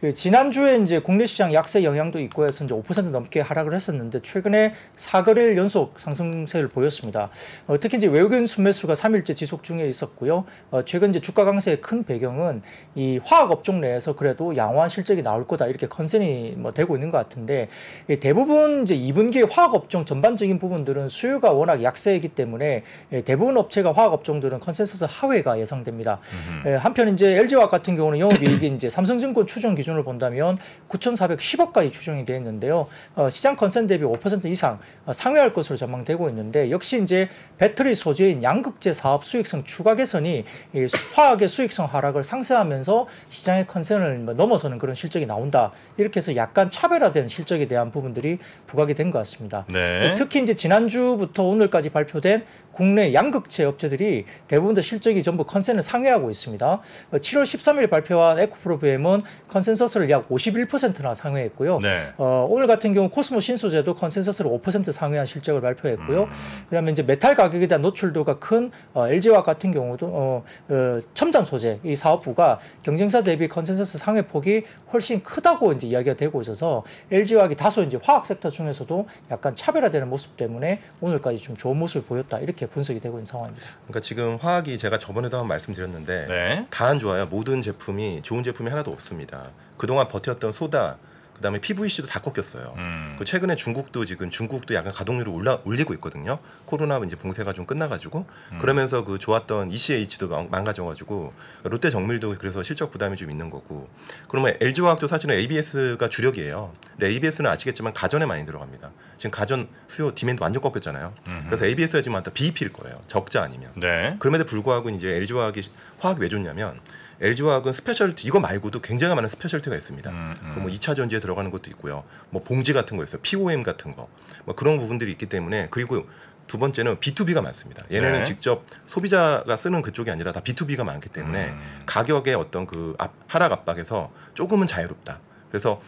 Speaker 4: 그 지난주에 이제 국내 시장 약세 영향도 있고 해서 이제 5% 넘게 하락을 했었는데 최근에 4거래일 연속 상승세를 보였습니다. 어, 특히 이제 외국인 순매수가 3일째 지속 중에 있었고요. 어, 최근 이제 주가 강세의 큰 배경은 이 화학 업종 내에서 그래도 양호한 실적이 나올 거다 이렇게 컨센이 뭐 되고 있는 것 같은데 이 대부분 이제 2분기 화학 업종 전반적인 부분들은 수요가 워낙 약세이기 때문에 예, 대부분 업체가 화학 업종들은 컨센서스 하회가 예상됩니다. 예, 한편 이제 LG화학 같은 경우는 영업이익이 이제 삼성증권 추정 기준 을 본다면 9,410억까지 추정이 되어 있는데요. 어, 시장 컨센 대비 5% 이상 어, 상회할 것으로 전망되고 있는데 역시 이제 배터리 소재인 양극재 사업 수익성 추가 개선이 이 수- 화학의 수익성 하락을 상쇄하면서 시장의 컨센을 뭐 넘어서는 그런 실적이 나온다. 이렇게 해서 약간 차별화된 실적에 대한 부분들이 부각이 된 것 같습니다.
Speaker 2: 네.
Speaker 4: 특히 이제 지난주부터 오늘까지 발표된 국내 양극재 업체들이 대부분 다 실적이 전부 컨센을 상회하고 있습니다. 어, 7월 13일 발표한 에코프로 BM은 컨센서스를 약 51%나 상회했고요.
Speaker 2: 네.
Speaker 4: 어, 오늘 같은 경우 코스모 신소재도 컨센서스를 5% 상회한 실적을 발표했고요.
Speaker 2: 음.
Speaker 4: 그다음에 이제 메탈 가격에 대한 노출도가 큰 어, LG화학 같은 경우도 어, 어, 첨단 소재 이 사업부가 경쟁사 대비 컨센서스 상회 폭이 훨씬 크다고 이제 이야기가 되고 있어서 LG화학이 다소 이제 화학 섹터 중에서도 약간 차별화되는 모습 때문에 오늘까지 좀 좋은 모습을 보였다 이렇게 분석이 되고 있는 상황입니다.
Speaker 3: 그러니까 지금 화학이 제가 저번에도 한번 말씀드렸는데
Speaker 2: 네.
Speaker 3: 다안 좋아요. 모든 제품이 좋은 제품이 하나도 없습니다. 그동안 버텼던 소다, 그다음에 PVC도 다 꺾였어요.
Speaker 2: 음.
Speaker 3: 그 최근에 중국도 지금 중국도 약간 가동률을 올라 올리고 있거든요. 코로나 이제 봉쇄가 좀 끝나가지고
Speaker 2: 음.
Speaker 3: 그러면서 그 좋았던 ECH도 망- 망가져가지고 롯데 정밀도 그래서 실적 부담이 좀 있는 거고. 그러면 LG 화학도 사실은 ABS가 주력이에요. 근데 ABS는 아시겠지만 가전에 많이 들어갑니다. 지금 가전 수요 demand 완전 꺾였잖아요. 그래서 ABS가 지금 한다 BEP일 거예요. 적자 아니면.
Speaker 2: 네.
Speaker 3: 그럼에도 불구하고 이제 LG 화학이 화학 왜 좋냐면 LG 화학은 specialty 이거 말고도 굉장히 많은 specialty가 있습니다.
Speaker 2: 음, 음.
Speaker 3: 그뭐 2차 전지에 들어가는 것도 있고요. 뭐 봉지 같은 거 있어요. POM 같은 거. 뭐 그런 부분들이 있기 때문에 그리고 두 번째는 B2B가 많습니다. 얘네는
Speaker 2: 네.
Speaker 3: 직접 소비자가 쓰는 그쪽이 아니라 다 B2B가 많기 때문에
Speaker 2: 음.
Speaker 3: 가격의 어떤 그 압- 하락 압박에서 조금은 자유롭다. 그래서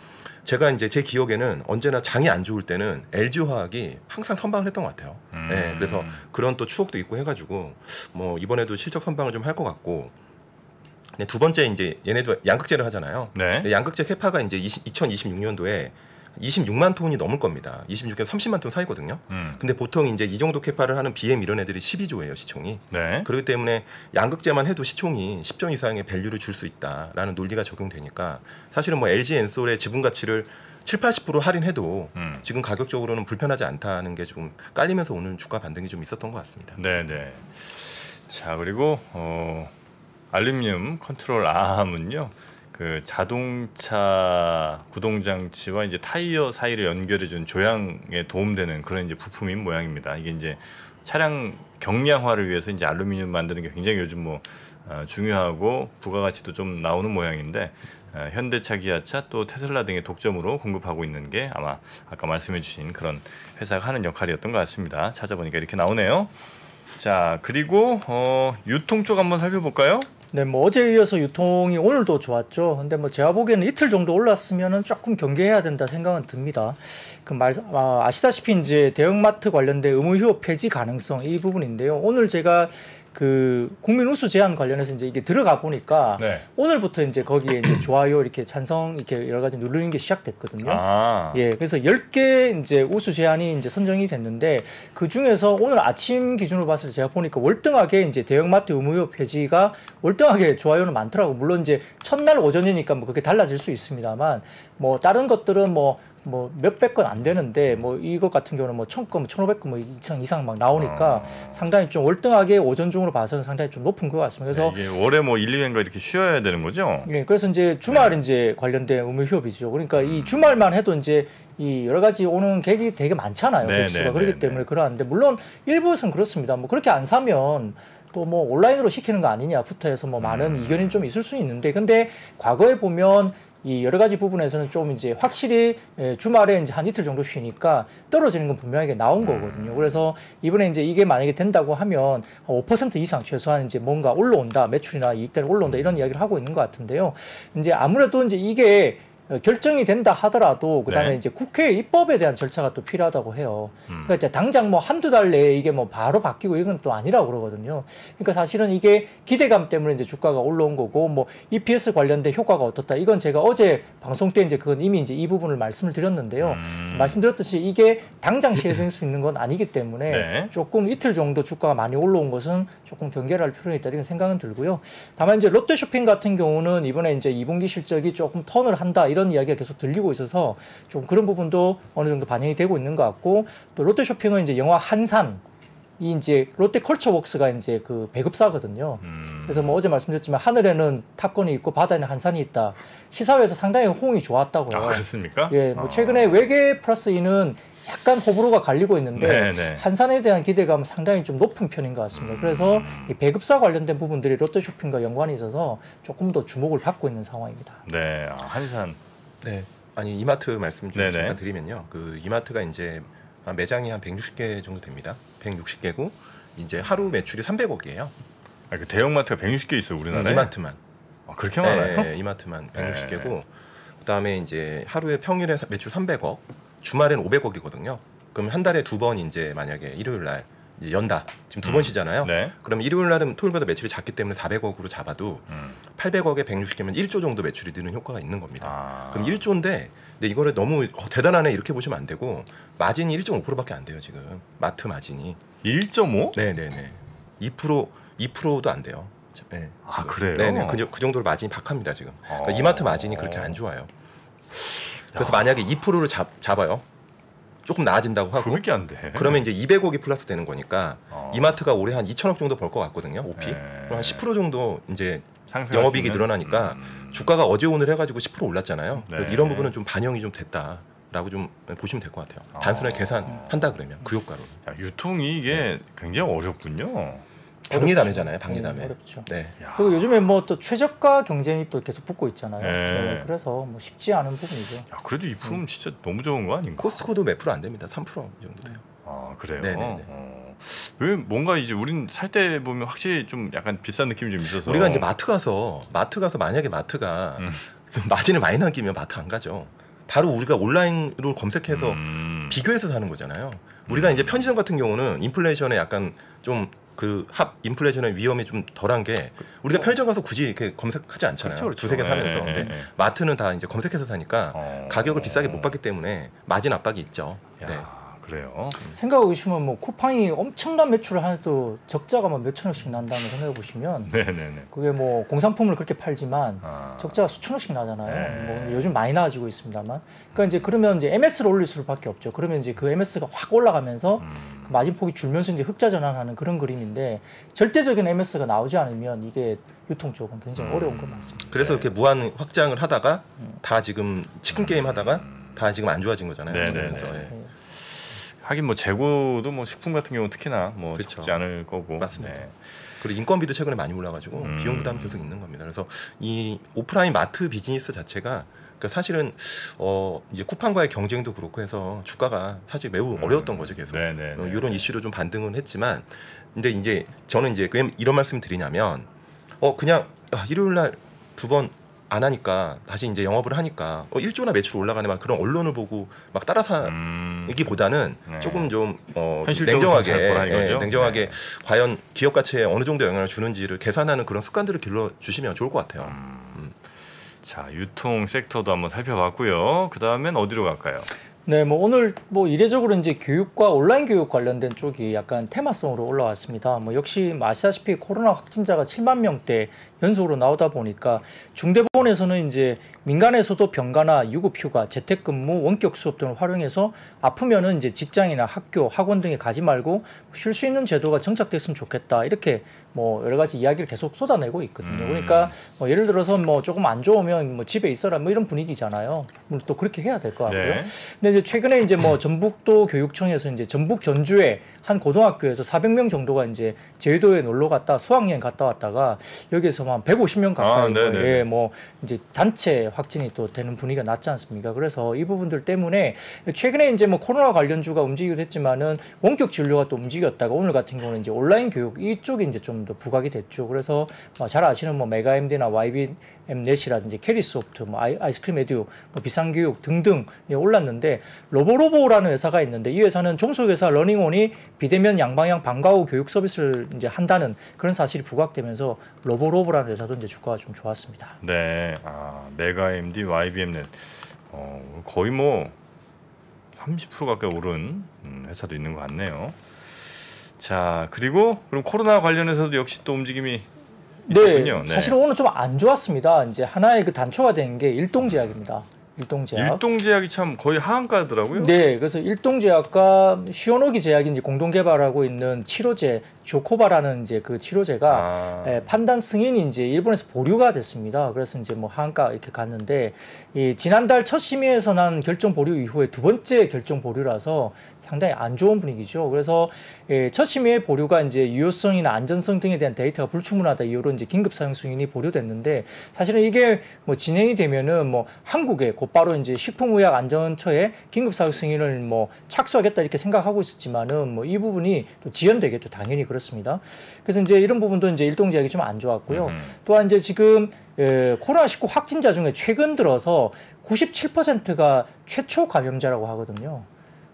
Speaker 3: 제가 이제 제 기억에는 언제나 장이 안 좋을 때는 LG 화학이 항상 선방을 했던 것 같아요.
Speaker 2: 음.
Speaker 3: 네, 그래서 그런 또 추억도 있고 해가지고 뭐 이번에도 실적 선방을 좀 할 것 같고. 네, 두 번째 이제 얘네도 양극재를 하잖아요.
Speaker 2: 네.
Speaker 3: 양극재 캐파가 이제 2026년도에 26만 톤이 넘을 겁니다. 26에서 30만 톤 사이거든요.
Speaker 2: 음.
Speaker 3: 근데 보통 이제 이 정도 캐파를 하는 BM 이런 애들이 12조예요 시총이.
Speaker 2: 네.
Speaker 3: 그렇기 때문에 양극재만 해도 시총이 10조 이상의 밸류를 줄 수 있다라는 논리가 적용되니까 사실은 뭐 LG 엔솔의 지분 가치를 7, 80% 할인해도
Speaker 2: 음.
Speaker 3: 지금 가격적으로는 불편하지 않다는 게 좀 깔리면서 오늘 주가 반등이 좀 있었던 것 같습니다.
Speaker 2: 네, 네. 자, 그리고 어 알루미늄 컨트롤 암은요. 그 자동차 구동 장치와 이제 타이어 사이를 연결해 준 조향에 도움되는 그런 이제 부품인 모양입니다. 이게 이제 차량 경량화를 위해서 이제 알루미늄 만드는 게 굉장히 요즘 뭐 어, 중요하고 부가가치도 좀 나오는 모양인데 어, 현대차, 기아차 또 테슬라 등의 독점으로 공급하고 있는 게 아마 아까 말씀해주신 그런 회사가 하는 역할이었던 것 같습니다. 찾아보니까 이렇게 나오네요. 자 그리고 어, 유통 쪽 한번 살펴볼까요?
Speaker 4: 네, 뭐 어제 이어서 유통이 오늘도 좋았죠. 근데 뭐 제가 보기에는 이틀 정도 올랐으면은 조금 경계해야 된다 생각은 듭니다. 그 말, 아, 아시다시피 이제 대형마트 관련된 의무 휴업 폐지 가능성 이 부분인데요. 오늘 제가 그 국민 우수 제한 관련해서 이제 이게 들어가 보니까
Speaker 2: 네.
Speaker 4: 오늘부터 이제 거기에 이제 좋아요 이렇게 찬성 이렇게 여러 가지 누르는 게 시작됐거든요.
Speaker 2: 아.
Speaker 4: 예, 그래서 10개 이제 우수 제안이 이제 선정이 됐는데 그 중에서 오늘 아침 기준으로 봤을 때 제가 보니까 월등하게 이제 대형마트 의무휴업 폐지가 월등하게 좋아요는 많더라고. 물론 이제 첫날 오전이니까 뭐 그게 달라질 수 있습니다만 뭐 다른 것들은 뭐 뭐 몇백 건 안 되는데 뭐 이것 같은 경우는 뭐 천 건, 천오백 건뭐 이상 이상 막 나오니까 상당히 좀 월등하게 오전 중으로 봐서는 상당히 좀 높은 것 같습니다. 그래서
Speaker 2: 네, 월에 뭐 1, 2회인가 이렇게 쉬어야 되는 거죠?
Speaker 4: 예, 그래서 이제 주말
Speaker 2: 네.
Speaker 4: 이제 관련된 의무 휴업이죠. 그러니까
Speaker 2: 음.
Speaker 4: 이 주말만 해도 이제 이 여러 가지 오는 계획이 되게 많잖아요.
Speaker 2: 네,
Speaker 4: 개수가
Speaker 2: 네,
Speaker 4: 그렇기
Speaker 2: 네,
Speaker 4: 때문에
Speaker 2: 네.
Speaker 4: 그러한데 물론 일부에서는 그렇습니다. 뭐 그렇게 안 사면 또뭐 온라인으로 시키는 거 아니냐부터 해서 뭐 많은
Speaker 2: 음.
Speaker 4: 이견이 좀 있을 수 있는데 근데 과거에 보면 이 여러 가지 부분에서는 좀 이제 확실히 예, 주말에 이제 한 이틀 정도 쉬니까 떨어지는 건 분명하게 나온 거거든요. 그래서 이번에 이제 이게 만약에 된다고 하면 5% 이상 최소한 이제 뭔가 올라온다 매출이나 이익들이 올라온다 이런 이야기를 하고 있는 것 같은데요. 이제 아무래도 이제 이게 어, 결정이 된다 하더라도 그다음에
Speaker 2: 네.
Speaker 4: 이제 국회 입법에 대한 절차가 또 필요하다고 해요.
Speaker 2: 음.
Speaker 4: 그러니까 이제 당장 뭐 한두 달 내에 이게 뭐 바로 바뀌고 이건 또 아니라고 그러거든요. 그러니까 사실은 이게 기대감 때문에 이제 주가가 올라온 거고 뭐 EPS 관련된 효과가 어떻다. 이건 제가 어제 방송 때 이제 그건 이미 이제 이 부분을 말씀을 드렸는데요.
Speaker 2: 음.
Speaker 4: 말씀드렸듯이 이게 당장 실행될 수 있는 건 아니기 때문에
Speaker 2: 네.
Speaker 4: 조금 이틀 정도 주가가 많이 올라온 것은 조금 경계를 할 필요가 있다 이런 생각은 들고요. 다만 이제 롯데쇼핑 같은 경우는 이번에 이제 2분기 실적이 조금 턴을 한다 이런 이야기가 계속 들리고 있어서 좀 그런 부분도 어느 정도 반영이 되고 있는 것 같고 또 롯데쇼핑은 이제 영화 한산 이 이제 롯데 컬처웍스가 이제 그 배급사거든요.
Speaker 2: 음.
Speaker 4: 그래서 뭐 어제 말씀드렸지만 하늘에는 탑건이 있고 바다에는 한산이 있다. 시사회에서 상당히 호응이 좋았다고요.
Speaker 2: 아, 그렇습니까?
Speaker 4: 예, 뭐
Speaker 2: 아.
Speaker 4: 최근에 외계 플러스 이는 약간 호불호가 갈리고 있는데
Speaker 2: 네, 네.
Speaker 4: 한산에 대한 기대감은 상당히 좀 높은 편인 것 같습니다.
Speaker 2: 음.
Speaker 4: 그래서 이 배급사 관련된 부분들이 롯데쇼핑과 연관이 있어서 조금 더 주목을 받고 있는 상황입니다.
Speaker 2: 네, 아, 한산.
Speaker 3: 네. 아니 이마트 말씀 좀
Speaker 2: 네네.
Speaker 3: 잠깐 드리면요. 그 이마트가 이제 한 매장이 한 160개 정도 됩니다. 160개고 이제 하루 매출이 300억이에요.
Speaker 2: 아, 그 대형마트가 160개 있어요, 우리나라에.
Speaker 3: 이마트만.
Speaker 2: 아, 그렇게 많아요?
Speaker 3: 네, 이마트만
Speaker 2: 네.
Speaker 3: 160개고 그다음에 이제 하루에 평일에 사- 매출 300억, 주말엔 500억이거든요. 그럼 한 달에 두 번 이제 만약에 일요일 날 연다. 지금 두번 쉬잖아요.
Speaker 2: 네.
Speaker 3: 그럼 일요일 날은 토요일보다 매출이 작기 때문에 400억으로 잡아도
Speaker 2: 음.
Speaker 3: 800억에 160개면 1조 정도 매출이 느는 효과가 있는 겁니다.
Speaker 2: 아.
Speaker 3: 그럼 1조인데 근데 이거를 너무 어, 대단하네 이렇게 보시면 안 되고 마진이 1.5%밖에 안 돼요 지금 마트 마진이
Speaker 2: 1.5?
Speaker 3: 네네네 2% 2%도 안 돼요. 네,
Speaker 2: 아. 그래요?
Speaker 3: 네네 그, 정- 그 정도로 마진이 박합니다 지금. 그러니까
Speaker 2: 어.
Speaker 3: 이마트 마진이 그렇게 안 좋아요. 그래서
Speaker 2: 야.
Speaker 3: 만약에 2%를 잡, 잡아요. 조금 나아진다고 하고
Speaker 2: 그밖에 안 돼.
Speaker 3: 그러면 이제 200억이 플러스 되는 거니까
Speaker 2: 어.
Speaker 3: 이마트가 올해 한 2천억 정도 벌 것 같거든요. OP.
Speaker 2: 네.
Speaker 3: 그럼 한10% 정도 이제 영업이익이? 늘어나니까
Speaker 2: 음.
Speaker 3: 주가가 어제 오늘 해가지고 10% 올랐잖아요. 그래서
Speaker 2: 네.
Speaker 3: 이런 부분은 좀 반영이 좀 됐다 라고 좀 보시면 될 것 같아요. 단순하게
Speaker 2: 어.
Speaker 3: 계산한다 그러면 그 효과로
Speaker 2: 야, 유통이 이게 굉장히 어렵군요.
Speaker 3: 박리담회잖아요. 박리담회.
Speaker 4: 네, 어렵죠.
Speaker 3: 네.
Speaker 2: 야.
Speaker 4: 그리고 요즘에 뭐 또 최저가 경쟁이 또 계속 붙고 있잖아요.
Speaker 2: 네.
Speaker 4: 네, 그래서 뭐 쉽지 않은 부분이죠.
Speaker 2: 야, 그래도 이 프로는 진짜 너무 좋은 거 아닌가?
Speaker 3: 코스코도 몇 프로 안 됩니다. 3% 정도 돼요.
Speaker 2: 아 그래요.
Speaker 3: 네네네.
Speaker 2: 어. 왜 뭔가 이제 우린 살 때 보면 확실히 좀 약간 비싼 느낌이 좀 있어서
Speaker 3: 우리가 이제 마트 가서 마트 가서 만약에 마트가
Speaker 2: 음.
Speaker 3: 마진을 많이 남기면 마트 안 가죠. 바로 우리가 온라인으로 검색해서
Speaker 2: 음.
Speaker 3: 비교해서 사는 거잖아요. 우리가 이제 편의점 같은 경우는 인플레이션에 약간 좀 그 합 인플레이션의 위험이 좀 덜한 게 우리가 편의점 가서 굳이 이렇게 검색하지 않잖아요.
Speaker 2: 그렇죠, 그렇죠.
Speaker 3: 두세 개 사면서.
Speaker 2: 네, 네,
Speaker 3: 근데
Speaker 2: 네.
Speaker 3: 마트는 다 이제 검색해서 사니까
Speaker 2: 어.
Speaker 3: 가격을 비싸게 못 받기 때문에 마진 압박이 있죠.
Speaker 2: 야,
Speaker 3: 네.
Speaker 2: 그래요.
Speaker 4: 생각 해 보시면 뭐 쿠팡이 엄청난 매출을 하도 적자가 막 몇천 억씩 난다는 걸 생각해 보시면
Speaker 2: 네네네.
Speaker 4: 그게 뭐 공산품을 그렇게 팔지만
Speaker 2: 아.
Speaker 4: 적자가 수천 억씩 나잖아요.
Speaker 2: 네.
Speaker 4: 뭐 요즘 많이 나아지고 있습니다만. 그러니까 이제 그러면 이제 MS를 올릴 수밖에 없죠. 그러면 이제 그 MS가 확 올라가면서
Speaker 2: 음.
Speaker 4: 그 마진폭이 줄면서 이제 흑자 전환하는 그런 그림인데 절대적인 MS가 나오지 않으면 이게 유통 쪽은 굉장히
Speaker 2: 음.
Speaker 4: 어려운 건 맞습니다.
Speaker 3: 그래서 이렇게 무한 확장을 하다가 다 지금 치킨 게임 하다가 다 지금 안 좋아진 거잖아요.
Speaker 2: 네, 네,
Speaker 3: 그러면서,
Speaker 2: 네.
Speaker 3: 예.
Speaker 2: 하긴 뭐 재고도 뭐 식품 같은 경우 특히나 뭐
Speaker 3: 그렇죠.
Speaker 2: 적지 않을 거고.
Speaker 3: 맞습니다.
Speaker 2: 네.
Speaker 3: 그리고 인건비도 최근에 많이 올라가지고
Speaker 2: 음.
Speaker 3: 비용 부담이 계속 있는 겁니다. 그래서 이 오프라인 마트 비즈니스 자체가 그러니까 사실은 어 이제 쿠팡과의 경쟁도 그렇고 해서 주가가 사실 매우
Speaker 2: 음.
Speaker 3: 어려웠던 거죠 계속.
Speaker 2: 네네.
Speaker 3: 어, 이런 이슈로 좀 반등은 했지만 근데 이제 저는 이제 왜 이런 말씀 드리냐면 어 그냥 아, 일요일 날 두 번 안 하니까 다시 이제 영업을 하니까 어 1조나 매출 올라가네 막 그런 언론을 보고 막 따라
Speaker 2: 음.
Speaker 3: 사기보다는
Speaker 2: 네.
Speaker 3: 조금 좀 어, 냉정하게
Speaker 2: 거죠?
Speaker 3: 냉정하게
Speaker 2: 네.
Speaker 3: 과연 기업 가치에 어느 정도 영향을 주는지를 계산하는 그런 습관들을 길러 주시면 좋을 것 같아요.
Speaker 2: 음. 자 유통 섹터도 한번 살펴봤고요. 그 다음엔 어디로 갈까요?
Speaker 4: 네, 뭐 오늘 뭐 이례적으로 이제 교육과 온라인 교육 관련된 쪽이 약간 테마성으로 올라왔습니다. 뭐 역시 뭐 아시다시피 코로나 확진자가 7만 명대 연속으로 나오다 보니까 중대본에서는 이제 민간에서도 병가나 유급휴가, 재택근무, 원격 수업 등을 활용해서 아프면은 이제 직장이나 학교, 학원 등에 가지 말고 쉴 수 있는 제도가 정착됐으면 좋겠다. 이렇게 뭐 여러 가지 이야기를 계속 쏟아내고 있거든요.
Speaker 2: 음.
Speaker 4: 그러니까 뭐 예를 들어서 뭐 조금 안 좋으면 뭐 집에 있어라 뭐 이런 분위기잖아요. 또 그렇게 해야 될 것 같고요.
Speaker 2: 네.
Speaker 4: 근데 이제 최근에 이제 뭐 전북도 교육청에서 이제 전북 전주에 한 고등학교에서 400명 정도가 이제 제주도에 놀러 갔다 수학여행 갔다 왔다가 여기에서 한 150명
Speaker 2: 아,
Speaker 4: 가까이
Speaker 2: 네네네.
Speaker 4: 예, 뭐 이제 단체 확진이 또 되는 분위기가 났지 않습니까? 그래서 이 부분들 때문에 최근에 이제 뭐 코로나 관련주가 움직이기도 했지만은 원격 진료가 또 움직였다가 오늘 같은 경우는 이제 온라인 교육 이쪽이 이제 좀 더 부각이 됐죠. 그래서 뭐잘 아시는 뭐 메가MD나 YBM 넷이라든지 캐리소프트, 뭐 아이, 아이스크림 에듀, 뭐 비상교육 등등 예, 올랐는데 로보로보라는 회사가 있는데 이 회사는 종속회사 러닝온이 비대면 양방향 방과 후 교육 서비스를 이제 한다는 그런 사실이 부각되면서 로보로보라는 회사도 이제 주가가 좀 좋았습니다.
Speaker 2: 네, 아, 메가 MD, YBM넷 어, 거의 뭐 30% 가까이 오른 음, 회사도 있는 것 같네요. 자, 그리고 그럼 코로나 관련해서도 역시 또 움직임이 있었군요.
Speaker 4: 네, 사실은 오늘 좀 안 좋았습니다. 이제 하나의 그 단초가 된 게 일동 제약입니다. 일동제약.
Speaker 2: 일동제약이 참 거의 하한가더라고요.
Speaker 4: 네, 그래서 일동제약과 시오노기 이제 공동 개발하고 있는 치료제 조코바라는 이제 그 치료제가
Speaker 2: 아,
Speaker 4: 예, 판단 승인이 이제 일본에서 보류가 됐습니다. 그래서 이제 뭐 한가 이렇게 갔는데 이 지난달 첫 심의에서 난 결정 보류 이후에 두 번째 결정 보류라서 상당히 안 좋은 분위기죠. 그래서 예, 첫 심의의 보류가 이제 유효성이나 안전성 등에 대한 데이터가 불충분하다 이유로 이제 긴급 사용 승인이 보류됐는데 사실은 이게 뭐 진행이 되면은 뭐 한국에 곧바로 이제 식품의약 안전처에 긴급 사용 승인을 뭐 착수하겠다 이렇게 생각하고 있었지만은 뭐 이 부분이 또 지연되겠죠. 당연히 그렇습니다. 그래서 이제 이런 부분도 이제 일동 제약이 좀 안 좋았고요.
Speaker 2: 음.
Speaker 4: 또한 이제 지금 에, 코로나 19 확진자 중에 최근 들어서 97%가 최초 감염자라고 하거든요.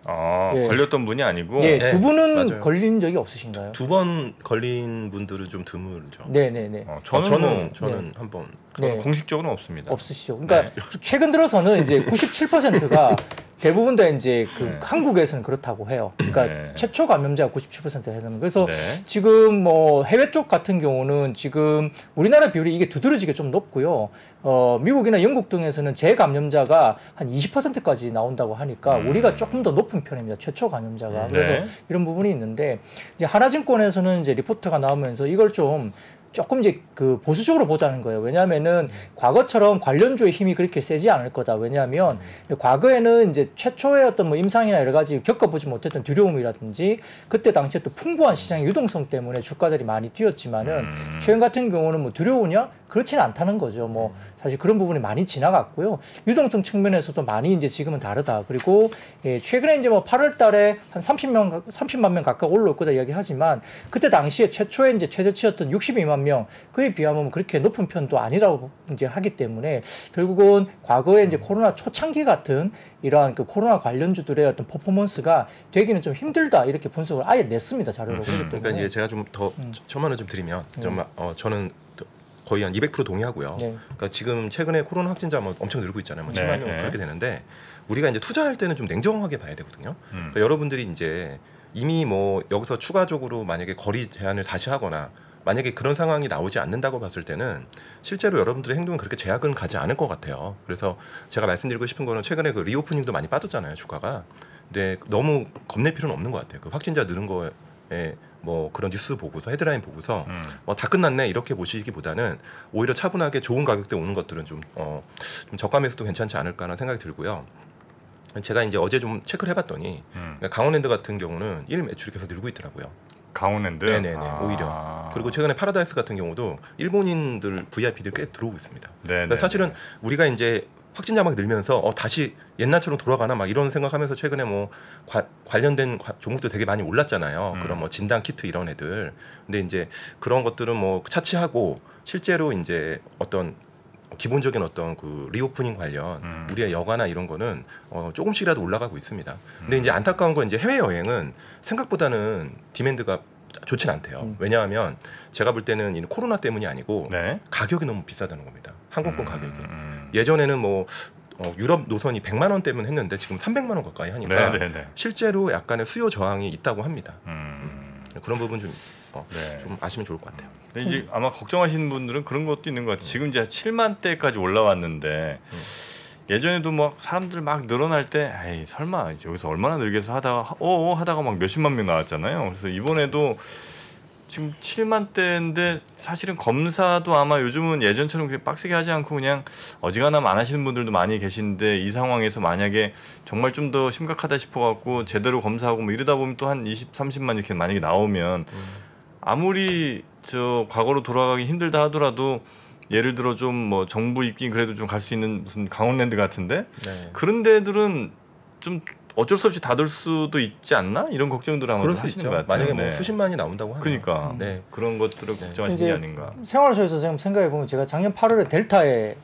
Speaker 2: 아,
Speaker 4: 예.
Speaker 2: 걸렸던 분이 아니고
Speaker 4: 예,
Speaker 3: 네,
Speaker 4: 두 분은
Speaker 3: 맞아요.
Speaker 4: 걸린 적이 없으신가요?
Speaker 3: 두 번 걸린 분들은 좀 드물죠.
Speaker 4: 네, 네, 네.
Speaker 2: 어,
Speaker 3: 저는
Speaker 2: 저는,
Speaker 3: 저는,
Speaker 2: 뭐,
Speaker 3: 저는 한 번.
Speaker 2: 저는
Speaker 4: 네.
Speaker 2: 공식적으로는 없습니다.
Speaker 4: 없으시죠. 그러니까 최근 들어서는 이제 97%가 대부분 다 이제 그
Speaker 2: 네.
Speaker 4: 한국에서는 그렇다고 해요. 그러니까
Speaker 2: 네.
Speaker 4: 최초 감염자가 97% 해당. 그래서
Speaker 2: 네.
Speaker 4: 지금 뭐 해외 쪽 같은 경우는 지금 우리나라 비율이 이게 두드러지게 좀 높고요. 어, 미국이나 영국 등에서는 재감염자가 한 20%까지 나온다고 하니까
Speaker 2: 음.
Speaker 4: 우리가 조금 더 높은 편입니다. 최초 감염자가.
Speaker 2: 음,
Speaker 4: 그래서
Speaker 2: 네.
Speaker 4: 이런 부분이 있는데 이제 하나증권에서는 이제 리포트가 나오면서 이걸 좀 조금 이제 그 보수적으로 보자는 거예요. 왜냐하면은 과거처럼 관련주의 힘이 그렇게 세지 않을 거다. 왜냐하면 과거에는 이제 최초의 어떤 뭐 임상이나 여러 가지 겪어보지 못했던 두려움이라든지 그때 당시에 또 풍부한 시장의 유동성 때문에 주가들이 많이 뛰었지만은
Speaker 2: 음.
Speaker 4: 최근 같은 경우는 뭐 두려우냐? 그렇지는 않다는 거죠. 뭐 사실 그런 부분이 많이 지나갔고요. 유동성 측면에서도 많이 이제 지금은 다르다. 그리고 예, 최근에 이제 뭐 8월 달에 한 30명, 30만 명 가까이 올라올 거다 이야기하지만 그때 당시에 최초에 이제 최저치였던 62만 명 그에 비하면 그렇게 높은 편도 아니라고 이제 하기 때문에 결국은 과거에 이제 코로나 초창기 같은 이러한 그 코로나 관련주들의 어떤 퍼포먼스가 되기는 좀 힘들다 이렇게 분석을 아예 냈습니다 자료로 그렇기 때문에
Speaker 3: 그러니까 이제 제가 좀더
Speaker 4: 음.
Speaker 3: 첨언을 좀 드리면 정말 어, 저는 더- 거의 한 200% 동의하고요.
Speaker 4: 네.
Speaker 3: 그러니까 지금 최근에 코로나 확진자 뭐 엄청 늘고 있잖아요. 뭐
Speaker 2: 네,
Speaker 3: 7만 명
Speaker 2: 네.
Speaker 3: 그렇게 되는데 우리가 이제 투자할 때는 좀 냉정하게 봐야 되거든요.
Speaker 2: 음.
Speaker 3: 그러니까 여러분들이 이제 이미 뭐 여기서 추가적으로 만약에 거리 제한을 다시 하거나 만약에 그런 상황이 나오지 않는다고 봤을 때는 실제로 여러분들의 행동은 그렇게 제약은 가지 않을 것 같아요. 그래서 제가 말씀드리고 싶은 거는 최근에 그 리오프닝도 많이 빠졌잖아요, 주가가. 근데 너무 겁낼 필요는 없는 것 같아요. 그 확진자 늘은 거에 뭐 그런 뉴스 보고서 헤드라인 보고서
Speaker 2: 음.
Speaker 3: 어, 다 끝났네 이렇게 보시기보다는 오히려 차분하게 좋은 가격대 오는 것들은 좀, 어, 좀 저가 매수도 괜찮지 않을까라는 생각이 들고요. 제가 이제 어제 좀 체크를 해봤더니
Speaker 2: 음.
Speaker 3: 강원랜드 같은 경우는 일 매출이 계속 늘고 있더라고요.
Speaker 2: 강원랜드.
Speaker 3: 네네네
Speaker 2: 아.
Speaker 3: 오히려 그리고 최근에 파라다이스 같은 경우도 일본인들 VIP들 꽤 들어오고 있습니다.
Speaker 2: 네,
Speaker 3: 그러니까 사실은 우리가 이제 확진자 막 늘면서 어 다시 옛날처럼 돌아가나 막 이런 생각하면서 최근에 뭐 과- 관련된 과- 종목도 되게 많이 올랐잖아요.
Speaker 2: 음.
Speaker 3: 그런 뭐 진단 키트 이런 애들. 근데 이제 그런 것들은 뭐 차치하고 실제로 이제 어떤 기본적인 어떤 그 reopening 관련
Speaker 2: 음.
Speaker 3: 우리의 여가나 이런 거는 어 조금씩이라도 올라가고 있습니다. 근데
Speaker 2: 음.
Speaker 3: 이제 안타까운 건 이제 해외 여행은 생각보다는 demand가 좋진 않대요.
Speaker 4: 음.
Speaker 3: 왜냐하면 제가 볼 때는 이 코로나 때문이 아니고
Speaker 2: 네.
Speaker 3: 가격이 너무 비싸다는 겁니다. 항공권
Speaker 2: 음,
Speaker 3: 가격이.
Speaker 2: 음.
Speaker 3: 예전에는 뭐 어, 유럽 노선이 100만 원 때문에 했는데 지금 300만 원 가까이 하니까
Speaker 2: 네, 네, 네.
Speaker 3: 실제로 약간의 수요 저항이 있다고 합니다.
Speaker 2: 음.
Speaker 3: 그런 부분 좀, 어,
Speaker 2: 네.
Speaker 3: 좀 아시면 좋을 것 같아요.
Speaker 2: 근데 이제 아마 걱정하시는 분들은 그런 것도 있는 것 같아요. 지금 이제 7만 대까지 올라왔는데 예전에도 막 사람들 막 늘어날 때 에이 설마 여기서 얼마나 늘겠어 하다가 어어 하다가 막 몇십만 명 나왔잖아요. 그래서 이번에도 지금 7만 대인데 사실은 검사도 아마 요즘은 예전처럼 그렇게 빡세게 하지 않고 그냥 어지간하면 안 하시는 분들도 많이 계신데 이 상황에서 만약에 정말 좀 더 심각하다 싶어 갖고 제대로 검사하고 뭐 이러다 보면 또 한 20, 30만 이렇게 만약에 나오면 아무리 저 과거로 돌아가기 힘들다 하더라도 예를 들어 좀 뭐 정부 입긴 그래도 좀 갈 수 있는 무슨 강원랜드 같은데
Speaker 3: 네.
Speaker 2: 그런 데들은 좀 어쩔 수 없이 닫을 수도 있지 않나 이런 걱정들 아마
Speaker 3: 그럴 수
Speaker 2: 하시는
Speaker 3: 있죠.
Speaker 2: 것 같아요.
Speaker 3: 만약에 뭐
Speaker 2: 네.
Speaker 3: 수십만이 나온다고 하면
Speaker 2: 그러니까
Speaker 3: 네.
Speaker 2: 그런 것들을 걱정하시는
Speaker 4: 이제
Speaker 2: 게 아닌가.
Speaker 4: 생활소에서 지금 생각해 보면 제가 작년 8월에 델타에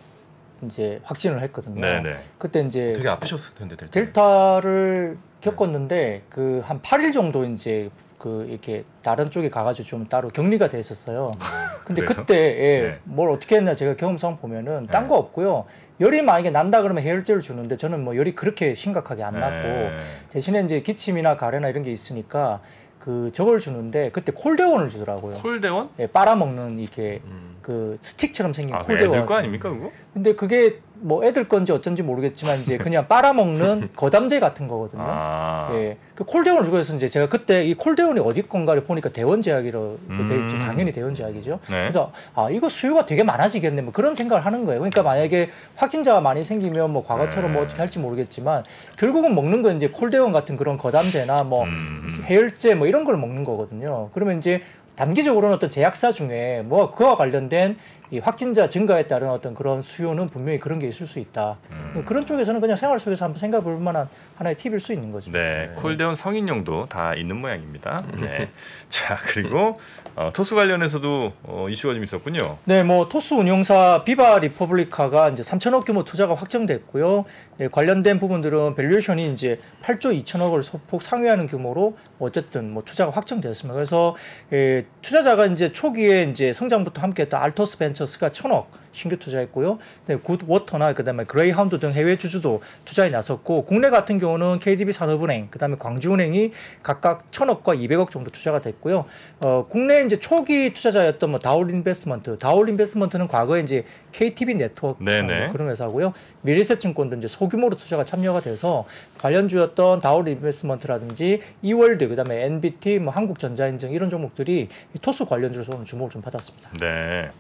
Speaker 4: 이제 확진을 했거든요.
Speaker 2: 네네.
Speaker 4: 그때 이제
Speaker 3: 되게 아프셨을 텐데 델타.
Speaker 4: 델타를 겪었는데 그 한 8일 정도 이제 그 이렇게 다른 쪽에 가가지고 좀 따로 격리가 돼 있었어요. 근데? 그때 예,
Speaker 2: 네.
Speaker 4: 뭘 어떻게 했나 제가 경험상 보면은 딴
Speaker 2: 네.
Speaker 4: 거 없고요. 열이 만약에 난다 그러면 해열제를 주는데 저는 뭐 열이 그렇게 심각하게 안 났고
Speaker 2: 네.
Speaker 4: 대신에 이제 기침이나 가래나 이런 게 있으니까 그 저걸 주는데 그때 콜데원을 주더라고요.
Speaker 2: 콜대원?
Speaker 4: 예, 빨아먹는 이렇게
Speaker 3: 음.
Speaker 4: 그 스틱처럼 생긴
Speaker 2: 아, 그
Speaker 4: 콜데원.
Speaker 2: 애들 거 아닙니까 그거?
Speaker 4: 근데 그게 뭐 애들 건지 어쩐지 모르겠지만 이제 그냥 빨아먹는 거담제 같은 거거든요.
Speaker 2: 아.
Speaker 4: 예, 그 콜데온을 해서 이제 제가 그때 이 콜데온이 어디 건가를 보니까 대원 제약이로 돼 있죠.
Speaker 2: 음.
Speaker 4: 당연히 대원 제약이죠.
Speaker 2: 네.
Speaker 4: 그래서 아 이거 수요가 되게 많아지겠네. 뭐 그런 생각을 하는 거예요. 그러니까 만약에 확진자가 많이 생기면 뭐 과거처럼 뭐
Speaker 2: 네.
Speaker 4: 어떻게 할지 모르겠지만 결국은 먹는 건 이제 콜대원 같은 그런 거담제나 뭐
Speaker 2: 음.
Speaker 4: 해열제 뭐 이런 걸 먹는 거거든요. 그러면 이제 단기적으로는 어떤 제약사 중에 뭐 그와 관련된 이 확진자 증가에 따른 어떤 그런 수요는 분명히 그런 게 있을 수 있다.
Speaker 2: 음.
Speaker 4: 그런 쪽에서는 그냥 생활 속에서 한번 생각해 볼 만한 하나의 팁일 수 있는 거죠.
Speaker 2: 네, 콜대원 성인용도 다 있는 모양입니다. 네. 자 그리고 어, 토스 관련해서도 어, 이슈가 좀 있었군요.
Speaker 4: 네, 뭐 토스 운용사 비바 리퍼블리카가 이제 3천억 규모 투자가 확정됐고요. 예, 관련된 부분들은 valuation이 이제 8조 2천억을 소폭 상회하는 규모로 어쨌든 뭐 투자가 확정되었습니다. 그래서 예, 투자자가 이제 초기에 이제 성장부터 함께했던 알토스 벤처스가 천억 신규 투자했고요. 네, 굿워터나 그다음에 그레이하운드 등 해외 주주도 투자에 나섰고 국내 같은 경우는 KDB 산업은행, 그다음에 광주은행이 각각 천억과 200억 정도 투자가 됐고요. 어, 국내 이제 초기 투자자였던 뭐 다올 인베스트먼트, 다올 인베스트먼트는 과거에 이제 KTB 네트워크
Speaker 2: 네네.
Speaker 4: 그런 회사고요. 미래에셋증권도 이제 소규모로 투자가 참여가 돼서 관련주였던 다올 인베스트먼트라든지 이월드, 그다음에 NBT, 뭐 한국전자인증 이런 종목들이 이 토스 관련주로서 오늘 주목을 좀 받았습니다.
Speaker 2: 네.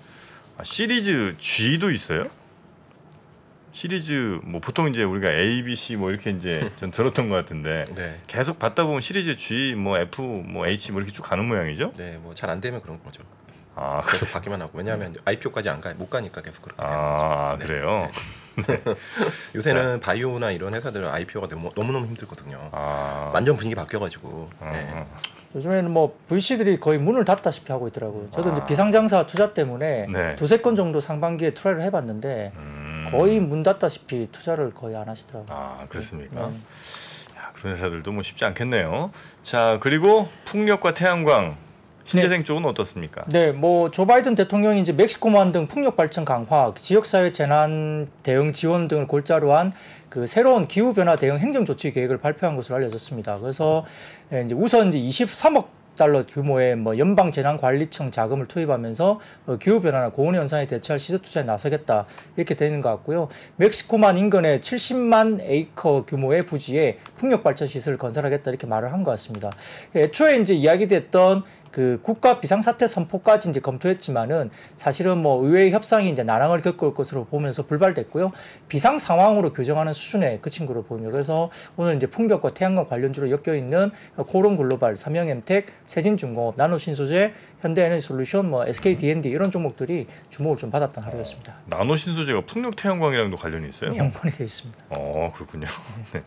Speaker 2: 아, 시리즈 G도 있어요? 시리즈 뭐 보통 이제 우리가 A, B, C 뭐 이렇게 이제 전 들었던 것 같은데
Speaker 3: 네.
Speaker 2: 계속 받다 보면 시리즈 G, 뭐 F, 뭐 H 뭐 이렇게 쭉 가는 모양이죠?
Speaker 3: 네, 뭐 잘 안 되면 그런 거죠.
Speaker 2: 아, 그,
Speaker 3: 계속 받기만 하고 왜냐하면 IPO까지 안 가, 못 가니까 계속 그렇게 되는 거죠.
Speaker 2: 아
Speaker 3: 네.
Speaker 2: 그래요.
Speaker 3: 요새는 바이오나 이런 회사들은 IPO가 너무 너무 힘들거든요.
Speaker 2: 아,
Speaker 3: 완전 분위기 바뀌어가지고.
Speaker 2: 어,
Speaker 3: 네.
Speaker 2: 어.
Speaker 4: 요즘에는 뭐 VC들이 거의 문을 닫다시피 하고 있더라고요. 저도
Speaker 2: 아.
Speaker 4: 이제 비상장사 투자 때문에
Speaker 2: 네.
Speaker 4: 두세 건 정도 상반기에 try를 해봤는데
Speaker 2: 음.
Speaker 4: 거의 문 닫다시피 투자를 거의 안 하시더라고요.
Speaker 2: 아 그렇습니까?
Speaker 4: 네.
Speaker 2: 야, 그런 회사들도 뭐 쉽지 않겠네요. 자 그리고 풍력과 태양광 신재생 쪽은 어떻습니까?
Speaker 4: 네, 뭐 조 바이든 대통령이 이제 멕시코만 등 풍력 발전 강화, 지역사회 재난 대응 지원 등을 골자로 한 그 새로운 기후 변화 대응 행정 조치 계획을 발표한 것으로 알려졌습니다. 그래서 예, 이제 우선 이제 23억 달러 규모의 뭐 연방 재난 관리청 자금을 투입하면서 어, 기후 변화나 고온 현상에 대처할 시세 투자에 나서겠다 이렇게 되는 것 같고요. 멕시코만 인근에 70만 에이커 규모의 부지에 풍력 발전 시설을 건설하겠다 이렇게 말을 한 것 같습니다. 애초에 이제 이야기됐던 그 국가 비상사태 선포까지 이제 검토했지만은 사실은 뭐 의회 협상이 이제 난항을 겪을 것으로 보면서 불발됐고요. 비상 상황으로 규정하는 수준에 그친 거로 보입니다. 그래서 오늘 이제 풍력과 태양광 관련주로 엮여 있는 코론 글로벌, 삼성엠텍, 세진중공업, 나노신소재, 현대에너지솔루션, 뭐 SK D&D 이런 종목들이 주목을 좀 받았던 하루였습니다.
Speaker 2: 나노 신소재가 풍력 태양광이랑도 관련이 있어요?
Speaker 4: 연관이 되어 있습니다.
Speaker 2: 어 그렇군요. 네.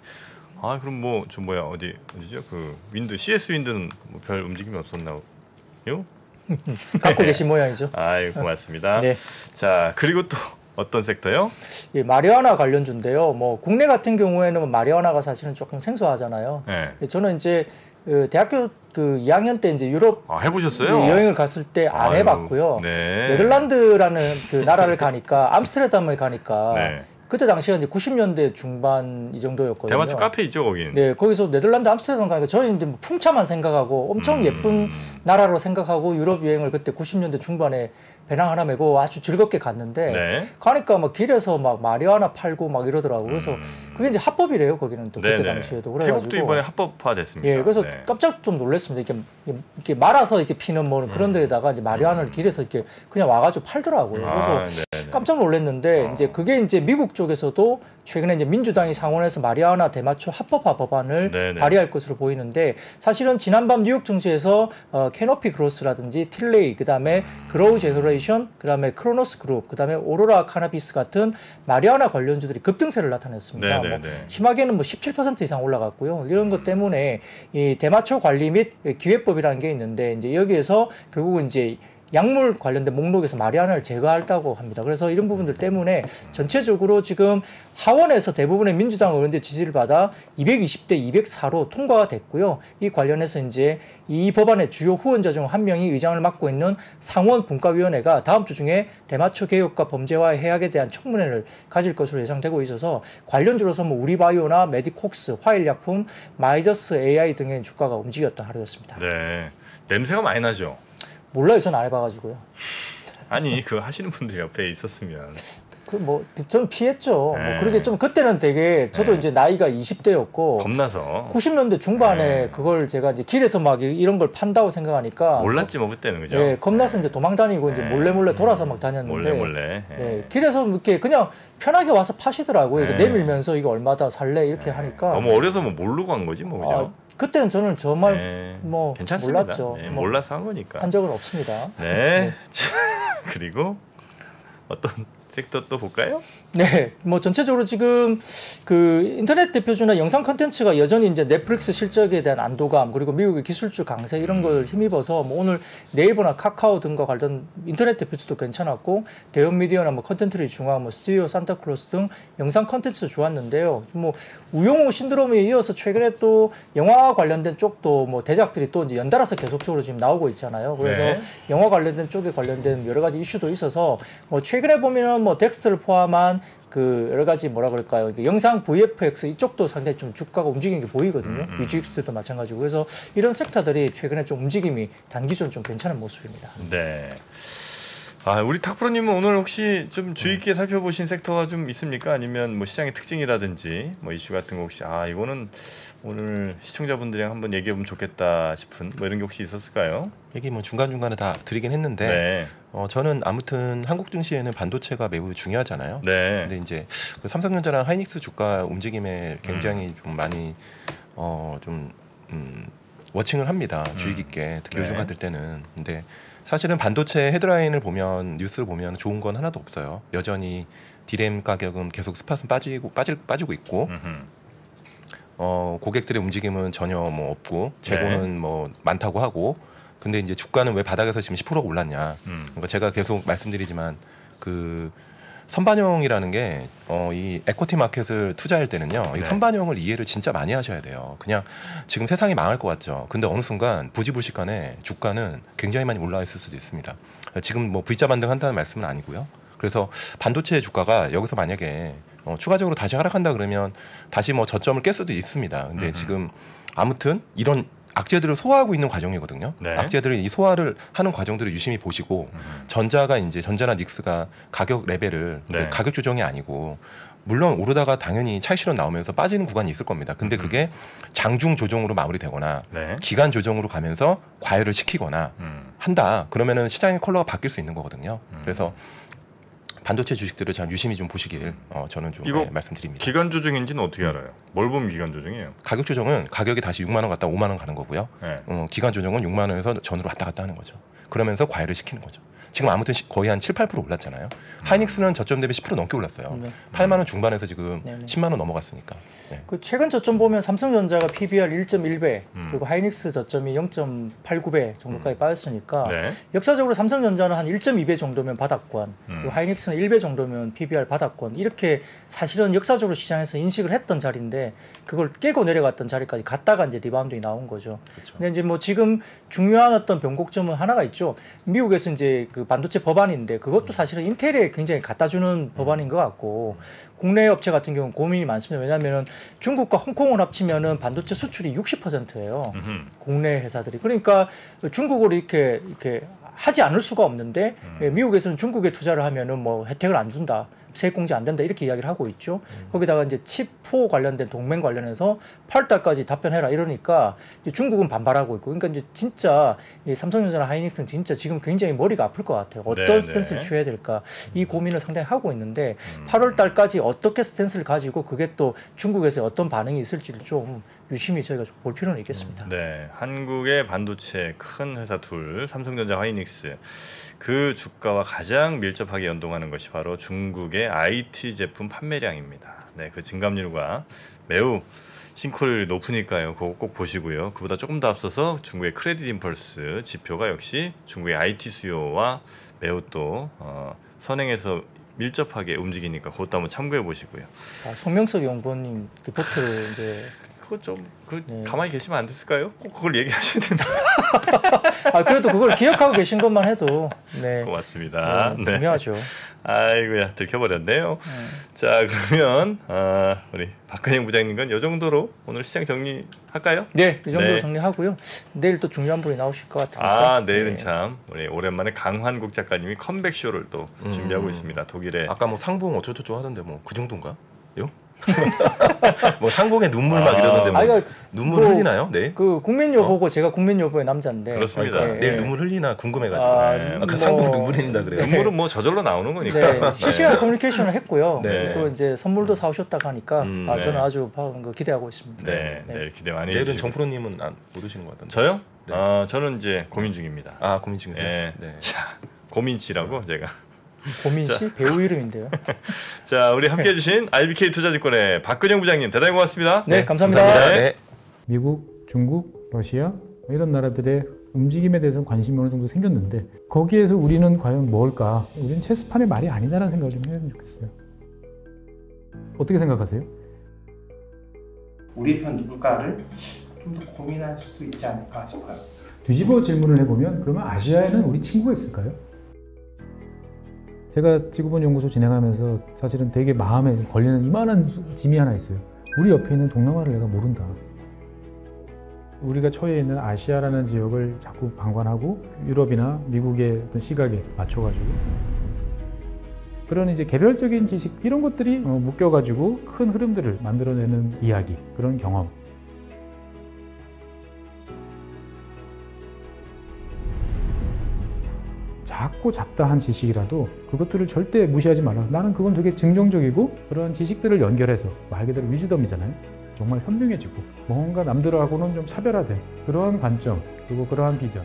Speaker 2: 아 그럼 뭐 저 뭐야 어디 어디죠? 그 윈드 CS 윈드는 뭐 별 움직임이 없었나 요?
Speaker 4: 갖고 계신 모양이죠.
Speaker 2: 아이 고맙습니다.
Speaker 4: 네.
Speaker 2: 자 그리고 또 어떤 섹터요?
Speaker 4: 예, 마리아나 관련주인데요. 뭐 국내 같은 경우에는 뭐 마리아나가 사실은 조금 생소하잖아요.
Speaker 2: 네.
Speaker 4: 예, 저는 이제 그 대학교 그 2학년 때 이제 유럽
Speaker 2: 아 해보셨어요?
Speaker 4: 예, 여행을 갔을 때안
Speaker 2: 아유,
Speaker 4: 해봤고요.
Speaker 2: 네.
Speaker 4: 네덜란드라는 그 나라를 가니까 암스테르담을 가니까
Speaker 2: 네.
Speaker 4: 그때 당시가 이제 90년대 중반 이 정도였거든요.
Speaker 2: 대마초 카페 있죠 거긴.
Speaker 4: 네, 거기서 네덜란드 암스테르담 가니까 저희는 이제 뭐 풍차만 생각하고 엄청
Speaker 2: 음.
Speaker 4: 예쁜 나라로 생각하고 유럽 여행을 그때 90년대 중반에 배낭 하나 메고 아주 즐겁게 갔는데
Speaker 2: 네.
Speaker 4: 가니까 막 길에서 막 마리아나 팔고 막 이러더라고. 그래서
Speaker 2: 음.
Speaker 4: 그게 이제 합법이래요. 거기는 또 그때. 당시에도 그래가지고.
Speaker 2: 태국도 이번에 합법화됐습니다.
Speaker 4: 예, 그래서
Speaker 2: 네.
Speaker 4: 깜짝 좀 놀랐습니다. 이렇게 이렇게 말아서 이렇게 피는 뭐 그런
Speaker 2: 음.
Speaker 4: 데에다가 이제 마리아나를 길에서 이렇게 그냥 와가지고 팔더라고요. 그래서
Speaker 2: 아.
Speaker 4: 깜짝 놀랐는데
Speaker 2: 어.
Speaker 4: 이제 그게 이제 미국 쪽에서도 최근에 이제 민주당이 상원에서 마리화나 대마초 합법화 법안을
Speaker 2: 네네.
Speaker 4: 발의할 것으로 보이는데 사실은 지난밤 뉴욕 증시에서 어, Canopy Growth라든지 Tilray 그다음에 GrowGeneration 그 다음에 Cronos Group 그 다음에 Aurora Cannabis 같은 마리화나 관련주들이 급등세를 나타냈습니다.
Speaker 2: 네네네.
Speaker 4: 뭐 심하게는 뭐 17% 이상 올라갔고요. 이런 것 때문에 이 대마초 관리 및 기회법이라는 게 있는데 이제 여기에서 결국은 이제 약물 관련된 목록에서 마리화나를 제거한다고 합니다. 그래서 이런 부분들 때문에 전체적으로 지금 하원에서 대부분의 민주당 의원들 지지를 받아 220대 204로 통과가 됐고요. 이 관련해서 이제 이 법안의 주요 후원자 중 한 명이 의장을 맡고 있는 상원 분과위원회가 다음 주 중에 대마초 개혁과 범죄와 해악에 대한 청문회를 가질 것으로 예상되고 있어서 관련주로서 뭐 우리바이오나 메디콕스, 화일약품, 마이더스 AI 등의 주가가 움직였던 하루였습니다.
Speaker 2: 네. 냄새가 많이 나죠.
Speaker 4: 몰라요, 전 안 해봐가지고요.
Speaker 2: 아니 그 하시는 분들 옆에 있었으면
Speaker 4: 그뭐좀 피했죠.
Speaker 2: 네.
Speaker 4: 뭐 그러게 좀 그때는 되게 저도
Speaker 2: 네.
Speaker 4: 이제 나이가 20대였고
Speaker 2: 겁나서
Speaker 4: 90년대 중반에
Speaker 2: 네.
Speaker 4: 그걸 제가 이제 길에서 막 이- 이런 걸 판다고 생각하니까
Speaker 2: 몰랐지 뭐 그때는 그죠?
Speaker 4: 예, 겁나서 이제 도망 다니고 이제
Speaker 2: 네.
Speaker 4: 몰래 몰래 돌아서 막 다녔는데
Speaker 2: 몰래 몰래. 예.
Speaker 4: 예, 길에서 이렇게 그냥 편하게 와서 파시더라고요.
Speaker 2: 네.
Speaker 4: 내밀면서 이거 얼마다 살래 이렇게 하니까
Speaker 2: 너무 어려서 뭐 모르고 한 거지 뭐 그죠?
Speaker 4: 아, 그때는 저는 정말
Speaker 2: 네.
Speaker 4: 뭐
Speaker 2: 괜찮습니다.
Speaker 4: 몰랐죠.
Speaker 2: 네,
Speaker 4: 뭐
Speaker 2: 몰라서 한 거니까.
Speaker 4: 한 적은 없습니다.
Speaker 2: 네. 자, 그리고 어떤 섹터 또 볼까요?
Speaker 4: 네, 뭐 전체적으로 지금 그 인터넷 대표주나 영상 컨텐츠가 여전히 이제 넷플릭스 실적에 대한 안도감 그리고 미국의 기술주 강세 이런 걸 힘입어서 뭐 오늘 네이버나 카카오 등과 관련 인터넷 대표주도 괜찮았고 대형 미디어나 뭐 콘텐트리 중앙 뭐 스튜디오 산타클로스 등 영상 컨텐츠도 좋았는데요. 뭐 우영우 신드롬에 이어서 최근에 또 영화 관련된 쪽도 뭐 대작들이 또 이제 연달아서 계속적으로 지금 나오고 있잖아요. 그래서
Speaker 2: 네.
Speaker 4: 영화 관련된 쪽에 관련된 여러 가지 이슈도 있어서 뭐 최근에 보면은 뭐 덱스터를 포함한 그 여러 가지 뭐라 그럴까요? 이게 영상 VFX 이쪽도 상당히 좀 주가가 움직이는 게 보이거든요.
Speaker 2: 음, 음.
Speaker 4: 위지윅스도 마찬가지고 그래서 이런 섹터들이 최근에 좀 움직임이 단기적 좀 괜찮은 모습입니다.
Speaker 2: 네. 아, 우리 탁프로님은 오늘 혹시 좀 주의 깊게 살펴보신 섹터가 좀 있습니까? 아니면 뭐 시장의 특징이라든지 뭐 이슈 같은 거 혹시 아 이거는 오늘 시청자분들이랑 한번 얘기해 보면 좋겠다 싶은 뭐 이런 게 혹시 있었을까요?
Speaker 3: 얘기 뭐 중간 중간에 다 드리긴 했는데
Speaker 2: 네.
Speaker 3: 어, 저는 아무튼 한국 증시에는 반도체가 매우 중요하잖아요.
Speaker 2: 네.
Speaker 3: 근데 이제 그 삼성전자랑 하이닉스 주가 움직임에 굉장히
Speaker 2: 음.
Speaker 3: 좀 많이 어좀 음, 워칭을 합니다. 주의 깊게 특히
Speaker 2: 네.
Speaker 3: 요즘 같을 때는. 근데 사실은 반도체 헤드라인을 보면 뉴스를 보면 좋은 건 하나도 없어요. 여전히 디램 가격은 계속 spot은 빠지고 빠질 빠지고 있고
Speaker 2: 음흠.
Speaker 3: 어, 고객들의 움직임은 전혀 뭐 없고 재고는
Speaker 2: 네.
Speaker 3: 뭐 많다고 하고 근데 이제 주가는 왜 바닥에서 지금 10%가 올랐냐?
Speaker 2: 음.
Speaker 3: 그러니까 제가 계속 말씀드리지만 그 선반영이라는 게 어, 이 equity market을 투자할 때는요.
Speaker 2: 네.
Speaker 3: 이 선반영을 이해를 진짜 많이 하셔야 돼요. 그냥 지금 세상이 망할 것 같죠. 근데 어느 순간 부지불식간에 주가는 굉장히 많이 올라와 있을 수도 있습니다. 지금 뭐 V자 반등한다는 말씀은 아니고요. 그래서 반도체 주가가 여기서 만약에 어, 추가적으로 다시 하락한다 그러면 다시 뭐 저점을 깰 수도 있습니다. 근데
Speaker 2: 음흠.
Speaker 3: 지금 아무튼 이런 악재들을 소화하고 있는 과정이거든요.
Speaker 2: 네.
Speaker 3: 악재들을 이 소화를 하는 과정들을 유심히 보시고
Speaker 2: 음.
Speaker 3: 전자가 이제 전자나 닉스가 가격 레벨을
Speaker 2: 네.
Speaker 3: 가격 조정이 아니고 물론 오르다가 당연히 차익 실현 나오면서 빠지는 구간이 있을 겁니다. 근데 그게 장중 조정으로 마무리되거나
Speaker 2: 네.
Speaker 3: 기간 조정으로 가면서 과열을 시키거나
Speaker 2: 음.
Speaker 3: 한다 그러면은 시장의 컬러가 바뀔 수 있는 거거든요.
Speaker 2: 음.
Speaker 3: 그래서 반도체 주식들을 참 유심히 좀 보시길 어, 저는 좀
Speaker 2: 이거
Speaker 3: 네, 말씀드립니다.
Speaker 2: 기간 조정인지는 어떻게 알아요? 뭘 보면 기간 조정이에요?
Speaker 3: 가격 조정은 가격이 다시 6만 원 갔다 5만 원 가는 거고요.
Speaker 2: 네.
Speaker 3: 어, 기간 조정은 6만 원에서 전으로 왔다 갔다 하는 거죠. 그러면서 과열을 시키는 거죠. 지금 아무튼 시- 거의 한 7, 8% 올랐잖아요. 하이닉스는 저점 대비 10% 넘게 올랐어요.
Speaker 4: 네.
Speaker 3: 8만 원 중반에서 지금
Speaker 4: 네, 네.
Speaker 3: 10만 원 넘어갔으니까. 네.
Speaker 4: 그 최근 저점 보면 삼성전자가 PBR 1.1배
Speaker 2: 음.
Speaker 4: 그리고 하이닉스 저점이 0.89배 정도까지 빠졌으니까
Speaker 2: 네.
Speaker 4: 역사적으로 삼성전자는 한 1.2배 정도면 바닥권,
Speaker 2: 음.
Speaker 4: 그리고 하이닉스는 1배 정도면 PBR 바닥권 이렇게 사실은 역사적으로 시장에서 인식을 했던 자리인데 그걸 깨고 내려갔던 자리까지 갔다가 이제 리바운드가 나온 거죠.
Speaker 3: 그렇죠.
Speaker 4: 근데 이제 뭐 지금 중요한 어떤 변곡점은 하나가 있죠. 미국에서 이제 그 반도체 법안인데 그것도 사실은 인텔에 굉장히 갖다 주는 법안인 것 같고 국내 업체 같은 경우는 고민이 많습니다. 왜냐하면은 중국과 홍콩을 합치면은 반도체 수출이 60%예요.
Speaker 2: 음흠.
Speaker 4: 국내 회사들이 그러니까 중국으로 이렇게 이렇게 하지 않을 수가 없는데 예, 미국에서는 중국에 투자를 하면은 뭐 혜택을 안 준다. 세액 공제 안 된다 이렇게 이야기를 하고 있죠. 거기다가 이제 칩4 관련된 동맹 관련해서 8월까지 답변해라 이러니까 이제 중국은 반발하고 있고 그러니까 이제 진짜 이 삼성전자나 하이닉스는 진짜 지금 굉장히 머리가 아플 것 같아요. 어떤
Speaker 2: 네,
Speaker 4: 스탠스를
Speaker 2: 네.
Speaker 4: 취해야 될까 이 고민을 상당히 하고 있는데
Speaker 2: 음.
Speaker 4: 8월 달까지 어떻게 스탠스를 가지고 그게 또 중국에서 어떤 반응이 있을지를 좀 유심히 저희가 좀 볼 필요는 있겠습니다.
Speaker 2: 네, 한국의 반도체 큰 회사 둘, 삼성전자, 하이닉스 그 주가와 가장 밀접하게 연동하는 것이 바로 중국의 IT 제품 판매량입니다. 네, 그 증감률과 매우 싱크를 높으니까요. 그거 꼭 보시고요. 그보다 조금 더 앞서서 중국의 크레딧 임펄스 지표가 역시 중국의 IT 수요와 매우 또 어, 선행해서 밀접하게 움직이니까 그것도 한번 참고해 보시고요.
Speaker 4: 아, 송명석 연구원님 리포트를 이제
Speaker 2: 그거 좀그
Speaker 4: 네.
Speaker 2: 가만히 계시면 안 됐을까요? 꼭 그걸 얘기하셔야 되는
Speaker 4: 아 그래도 그걸 기억하고 계신 것만 해도 네,
Speaker 2: 고맙습니다.
Speaker 4: 네,
Speaker 2: 네.
Speaker 4: 중요하죠.
Speaker 2: 아이고야 들켜버렸네요. 자 그러면 아, 우리 박근영 부장님은 이 정도로 오늘 시장 정리할까요?
Speaker 4: 네, 이 정도로
Speaker 2: 네.
Speaker 4: 정리하고요. 내일 또 중요한 분이 나오실 것 같으니까.
Speaker 2: 아 내일은
Speaker 4: 네.
Speaker 2: 참 우리 오랜만에 강환국 작가님이 컴백 쇼를 또
Speaker 3: 음.
Speaker 2: 준비하고 있습니다. 독일에
Speaker 3: 아까 뭐 상봉 어쩌고저쩌고 하던데 뭐 그 정도인가? 요? 뭐 상봉에 눈물 막 이러는데 뭐
Speaker 4: 아, 그러니까
Speaker 3: 눈물
Speaker 4: 뭐
Speaker 3: 흘리나요? 내일?
Speaker 4: 그 국민요
Speaker 3: 어?
Speaker 4: 보고 제가 국민요 보의 남자인데
Speaker 2: 그렇습니다.
Speaker 4: 네,
Speaker 3: 내일
Speaker 4: 네.
Speaker 3: 눈물 흘리나 궁금해가지고.
Speaker 4: 아,
Speaker 2: 네.
Speaker 3: 아까
Speaker 4: 뭐-
Speaker 3: 상봉 눈물 흘린다 그래요.
Speaker 2: 눈물은 뭐 저절로 나오는 거니까.
Speaker 4: 네, 실시간 커뮤니케이션을 했고요.
Speaker 3: 네.
Speaker 4: 또 이제 선물도 사오셨다고 하니까
Speaker 3: 음,
Speaker 4: 아,
Speaker 2: 네.
Speaker 4: 저는 아주 바- 그 기대하고 있습니다.
Speaker 2: 네,
Speaker 4: 네.
Speaker 2: 기대 많이
Speaker 3: 내일은. 정프로님은 안, 못 오시는 것 같던데.
Speaker 2: 저요?
Speaker 3: 네.
Speaker 2: 아 저는 이제 고민 중입니다.
Speaker 3: 아 고민 중이세요?
Speaker 2: 예.
Speaker 3: 네.
Speaker 2: 자 고민 씨라고 제가.
Speaker 4: 고민 씨 배우 이름인데요.
Speaker 2: 자 우리 함께 해주신 IBK 투자증권의 박근영 부장님 대단히 고맙습니다.
Speaker 4: 네, 감사합니다.
Speaker 2: 네.
Speaker 3: 네.
Speaker 5: 미국, 중국, 러시아 뭐 이런 나라들의 움직임에 대해서 관심이 어느 정도 생겼는데 거기에서 우리는 과연 뭘까? 우리는 체스판의 말이 아니다라는 생각을 좀 해야 좋겠어요. 어떻게 생각하세요?
Speaker 6: 우리 편 누굴까를 좀 더 고민할 수 있지 않을까 싶어요.
Speaker 5: 뒤집어 질문을 해보면 그러면 아시아에는 우리 친구가 있을까요? 제가 지구본 연구소 진행하면서 사실은 되게 마음에 좀 걸리는 이만한 수- 짐이 하나 있어요. 우리 옆에 있는 동남아를 내가 모른다. 우리가 처해 있는 아시아라는 지역을 자꾸 방관하고 유럽이나 미국의 어떤 시각에 맞춰가지고 그런 이제 개별적인 지식 이런 것들이 어, 묶여가지고 큰 흐름들을 만들어내는 이야기 그런 경험 작고 잡다한 지식이라도 그것들을 절대 무시하지 말라. 나는 그건 되게 긍정적이고 그런 지식들을 연결해서 말 그대로 위즈덤이잖아요. 정말 현명해지고 뭔가 남들하고는 좀 차별화된 그러한 관점 그리고 그러한 비전